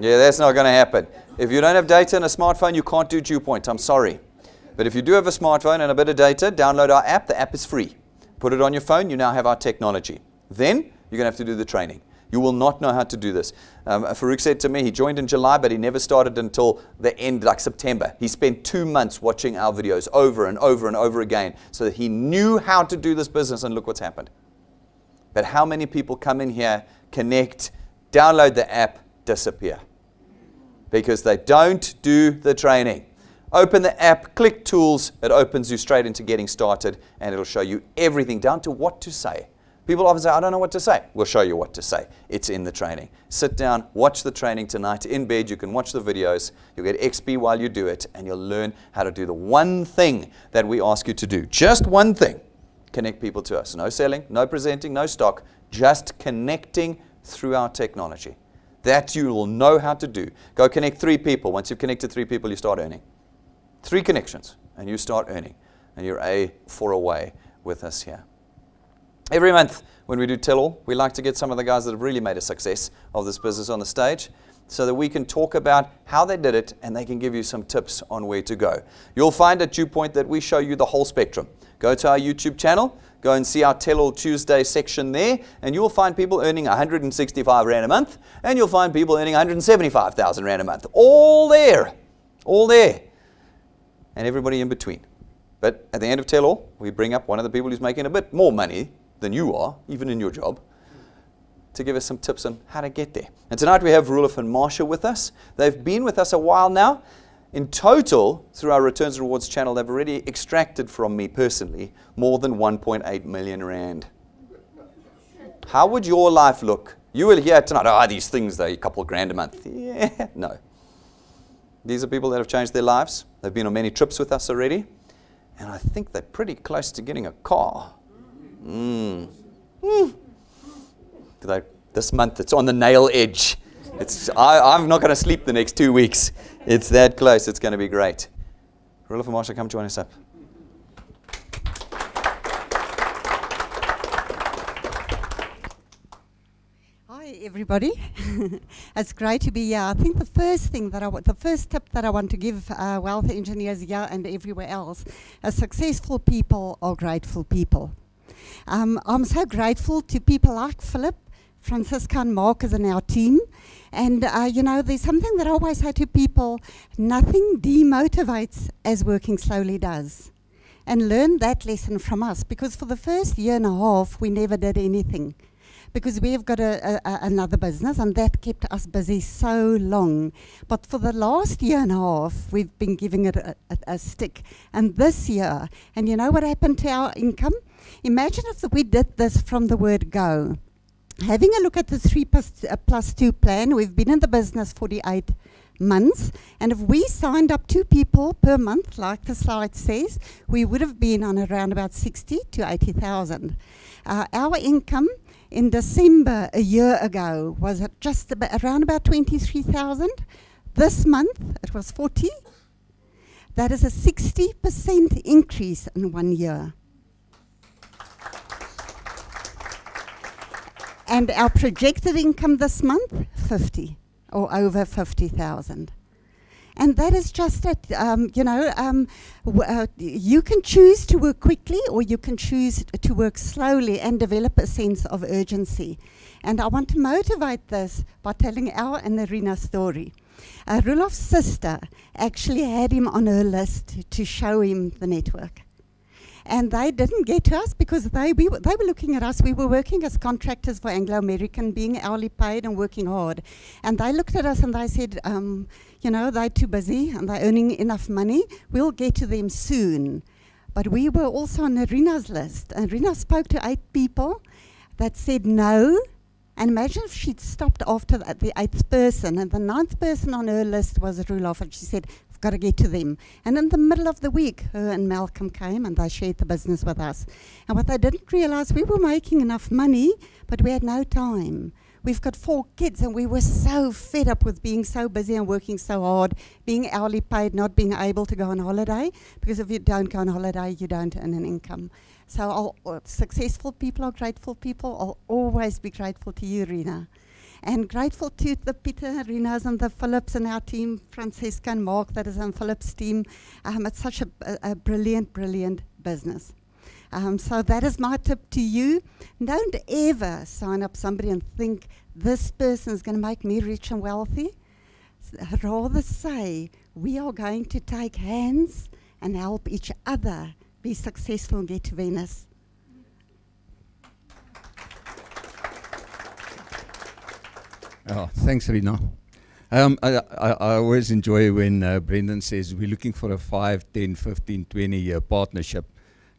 yeah, that's not going to happen. If you don't have data and a smartphone, you can't do DuePoint. I'm sorry. But if you do have a smartphone and a bit of data, download our app. The app is free. Put it on your phone. You now have our technology. Then you're going to have to do the training. You will not know how to do this. Um, Farouk said to me, he joined in July, but he never started until the end, like September. He spent two months watching our videos over and over and over again so that he knew how to do this business, and look what's happened. But how many people come in here, connect, download the app, disappear? Because they don't do the training. Open the app, click tools, it opens you straight into getting started, and it'll show you everything down to what to say. People often say, I don't know what to say. We'll show you what to say. It's in the training. Sit down, watch the training tonight. In bed, you can watch the videos. You'll get XP while you do it, and you'll learn how to do the one thing that we ask you to do. Just one thing connect people to us. No selling, no presenting, no stock, just connecting through our technology. That you will know how to do. Go connect three people. Once you've connected three people, you start earning. Three connections, and you start earning. And you're A for away with us here. Every month when we do tell all, we like to get some of the guys that have really made a success of this business on the stage so that we can talk about how they did it and they can give you some tips on where to go. You'll find at DuePoint that we show you the whole spectrum. Go to our YouTube channel, go and see our Tell All Tuesday section there, and you'll find people earning 165 Rand a month, and you'll find people earning 175,000 Rand a month. All there. All there. And everybody in between. But at the end of Tell All, we bring up one of the people who's making a bit more money than you are, even in your job, to give us some tips on how to get there. And tonight we have Roelof and Marsha with us. They've been with us a while now. In total, through our Returns Rewards channel, they've already extracted from me personally more than 1.8 million rand. How would your life look? You will hear tonight, oh, these things, they're a couple grand a month. Yeah, no. These are people that have changed their lives. They've been on many trips with us already. And I think they're pretty close to getting a car. Mm. Mm. This month, it's on the nail edge. It's, I, am not going to sleep the next two weeks. It's that close. It's going to be great. Roelof and Marsha, come join us up. Hi, everybody. it's great to be here. I think the first thing that I want, the first tip that I want to give uh, wealth engineers here and everywhere else, is successful people are grateful people. Um, I'm so grateful to people like Philip, Francisca, and Marcus and our team. And, uh, you know, there's something that I always say to people nothing demotivates as working slowly does. And learn that lesson from us because for the first year and a half, we never did anything because we've got a, a, another business and that kept us busy so long. But for the last year and a half, we've been giving it a, a stick. And this year, and you know what happened to our income? Imagine if we did this from the word go. Having a look at the 3 plus, uh, plus 2 plan, we've been in the business 48 months, and if we signed up two people per month, like the slide says, we would have been on around about 60 to 80,000. Uh, our income in December a year ago was just about, around about 23,000. This month it was 40. That is a 60% increase in one year. And our projected income this month, 50 or over 50,000. And that is just it. Um, you know, um, uh, you can choose to work quickly or you can choose to work slowly and develop a sense of urgency. And I want to motivate this by telling our and Irina's story. Uh, Roelof's sister actually had him on her list to show him the network. And they didn't get to us because they, we, were- they were looking at us. We were working as contractors for Anglo American, being hourly paid and working hard. And they looked at us and they said, um, you know, they're too busy and they're earning enough money. We'll get to them soon. But we were also on Irina's list. And Irina spoke to eight people that said no. And imagine if she'd stopped after the, the eighth person, and the ninth person on her list was Roelof, and she said, I've got to get to them. And in the middle of the week, her and Malcolm came and they shared the business with us. And what they didn't realize, we were making enough money, but we had no time. We've got four kids, and we were so fed up with being so busy and working so hard, being hourly paid, not being able to go on holiday. Because if you don't go on holiday, you don't earn an income. So I'll, uh, successful people are grateful people. I'll always be grateful to you, Rena. And grateful to the Peter, Rena's and the Phillips and our team, Francisca and Mark, that is on Phillips' team. Um, it's such a, a, a brilliant, brilliant business. Um, so that is my tip to you. Don't ever sign up somebody and think this person is going to make me rich and wealthy. S- Rather say we are going to take hands and help each other be successful and get to Venice. Oh, thanks, Rina. Um, I, I, I always enjoy when uh, Brendan says we're looking for a 5, 10, 15, 20 year partnership.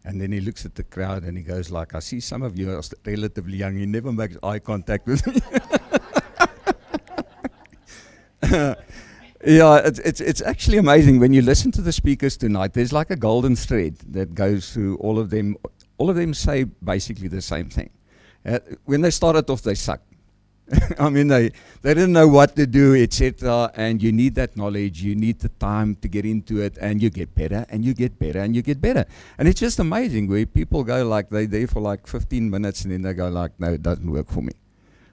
And then he looks at the crowd and he goes like, I see some of you are relatively young. He never makes eye contact with me. yeah, it's, it's, it's actually amazing when you listen to the speakers tonight. There's like a golden thread that goes through all of them. All of them say basically the same thing. Uh, when they started off, they sucked. I mean, they, they didn't know what to do, etc. And you need that knowledge, you need the time to get into it, and you get better, and you get better, and you get better. And it's just amazing where people go like they're there for like 15 minutes, and then they go like, no, it doesn't work for me.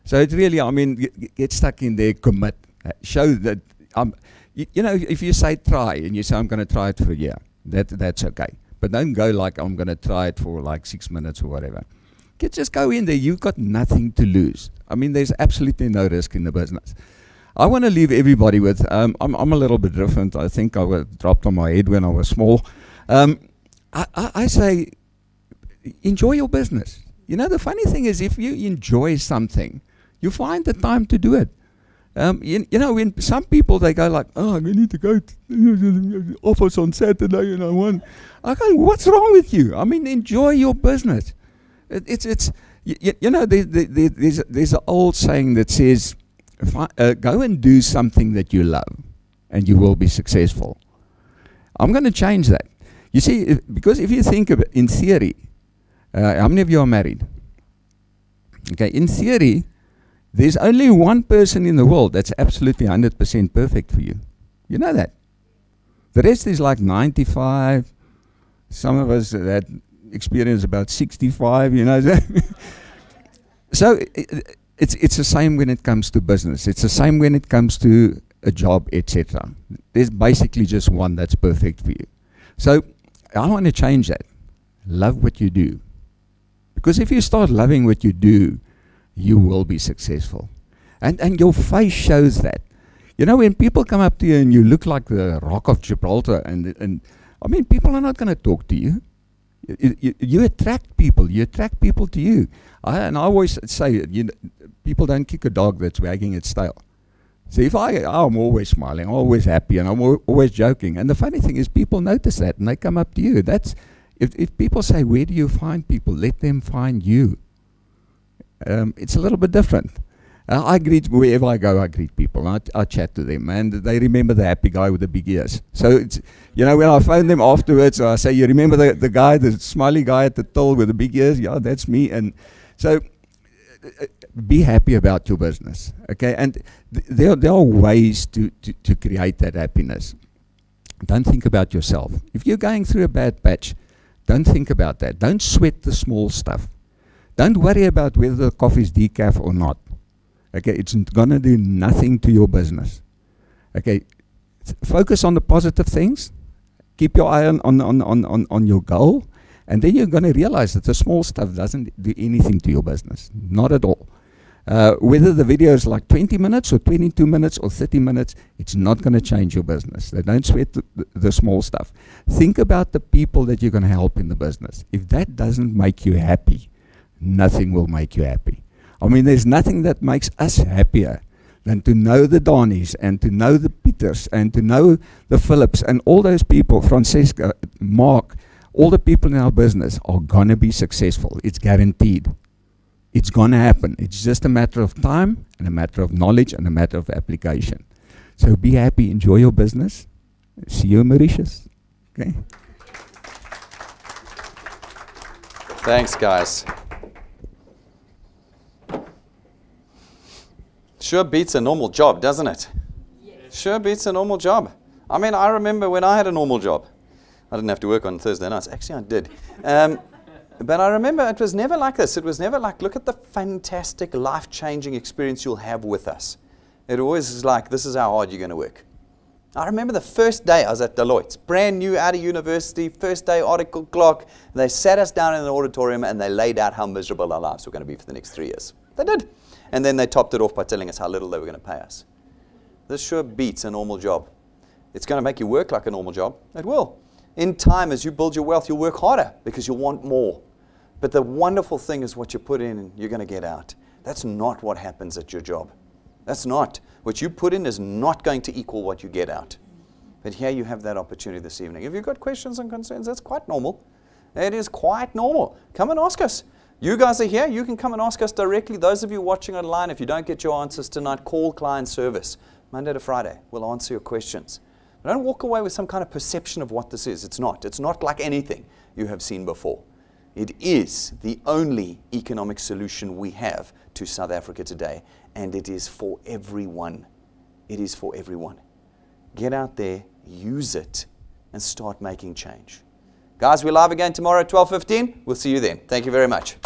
So it's really, I mean, get, get stuck in there, commit, uh, show that, um, you, you know, if you say try, and you say I'm going to try it for a year, that that's okay. But don't go like I'm going to try it for like six minutes or whatever. Get, just go in there. You've got nothing to lose. I mean, there's absolutely no risk in the business. I want to leave everybody with. Um, I'm, I'm a little bit different. I think I was dropped on my head when I was small. Um, I, I, I say, enjoy your business. You know, the funny thing is, if you enjoy something, you find the time to do it. Um, you, you know, when some people they go like, "Oh, we need to go to the office on Saturday," and I want. I go, "What's wrong with you? I mean, enjoy your business." It, it's it's you, you know there, there, there, there's there's an old saying that says, I, uh, "Go and do something that you love, and you will be successful." I'm going to change that. You see, if, because if you think of it in theory, uh, how many of you are married? Okay, in theory, there's only one person in the world that's absolutely 100% perfect for you. You know that. The rest is like 95. Some of us that experience about 65, you know. so i- i- it's, it's the same when it comes to business. It's the same when it comes to a job, etc. There's basically just one that's perfect for you. So I want to change that. Love what you do. Because if you start loving what you do, you will be successful. And, and your face shows that. You know, when people come up to you and you look like the Rock of Gibraltar, and, and I mean, people are not going to talk to you. You, you, attract people. You attract people to you. I, and I always say, you know, people don't kick a dog that's wagging its tail. So if I, I'm always smiling, always happy, and I'm al- always joking. And the funny thing is, people notice that, and they come up to you. That's if, if people say, "Where do you find people?" Let them find you. Um, it's a little bit different. Uh, I greet wherever I go. I greet people. I, I chat to them, and they remember the happy guy with the big ears. So it's you know when I phone them afterwards, I say, "You remember the the guy, the smiley guy at the till with the big ears? Yeah, that's me." And so uh, be happy about your business, okay? And th- there there are ways to, to to create that happiness. Don't think about yourself. If you're going through a bad patch, don't think about that. Don't sweat the small stuff. Don't worry about whether the coffee's decaf or not. Okay, it's going to do nothing to your business. Okay, focus on the positive things. Keep your eye on, on, on, on, on, your goal. And then you're going to realize that the small stuff doesn't do anything to your business. Not at all. Uh, whether the video is like 20 minutes or 22 minutes or 30 minutes, it's not going to change your business. So don't sweat the, the small stuff. Think about the people that you're going to help in the business. If that doesn't make you happy, nothing will make you happy. I mean, there's nothing that makes us happier than to know the Donnies and to know the Peters and to know the Phillips and all those people, Francisca, Mark, all the people in our business are going to be successful. It's guaranteed. It's going to happen. It's just a matter of time and a matter of knowledge and a matter of application. So be happy, enjoy your business. See you in Mauritius. Okay? Thanks, guys. Sure beats a normal job, doesn't it? Sure beats a normal job. I mean, I remember when I had a normal job. I didn't have to work on Thursday nights. Actually, I did. Um, but I remember it was never like this. It was never like, look at the fantastic, life changing experience you'll have with us. It always is like, this is how hard you're going to work. I remember the first day I was at Deloitte, brand new out of university, first day article clerk. They sat us down in the auditorium and they laid out how miserable our lives were going to be for the next three years. They did. And then they topped it off by telling us how little they were going to pay us. This sure beats a normal job. It's going to make you work like a normal job. It will. In time, as you build your wealth, you'll work harder because you'll want more. But the wonderful thing is what you put in you're going to get out. That's not what happens at your job. That's not. What you put in is not going to equal what you get out. But here you have that opportunity this evening. If you've got questions and concerns, that's quite normal. It is quite normal. Come and ask us. You guys are here. You can come and ask us directly. Those of you watching online, if you don't get your answers tonight, call client service Monday to Friday. We'll answer your questions. But don't walk away with some kind of perception of what this is. It's not. It's not like anything you have seen before. It is the only economic solution we have to South Africa today, and it is for everyone. It is for everyone. Get out there, use it, and start making change. Guys, we're live again tomorrow at 12:15. We'll see you then. Thank you very much.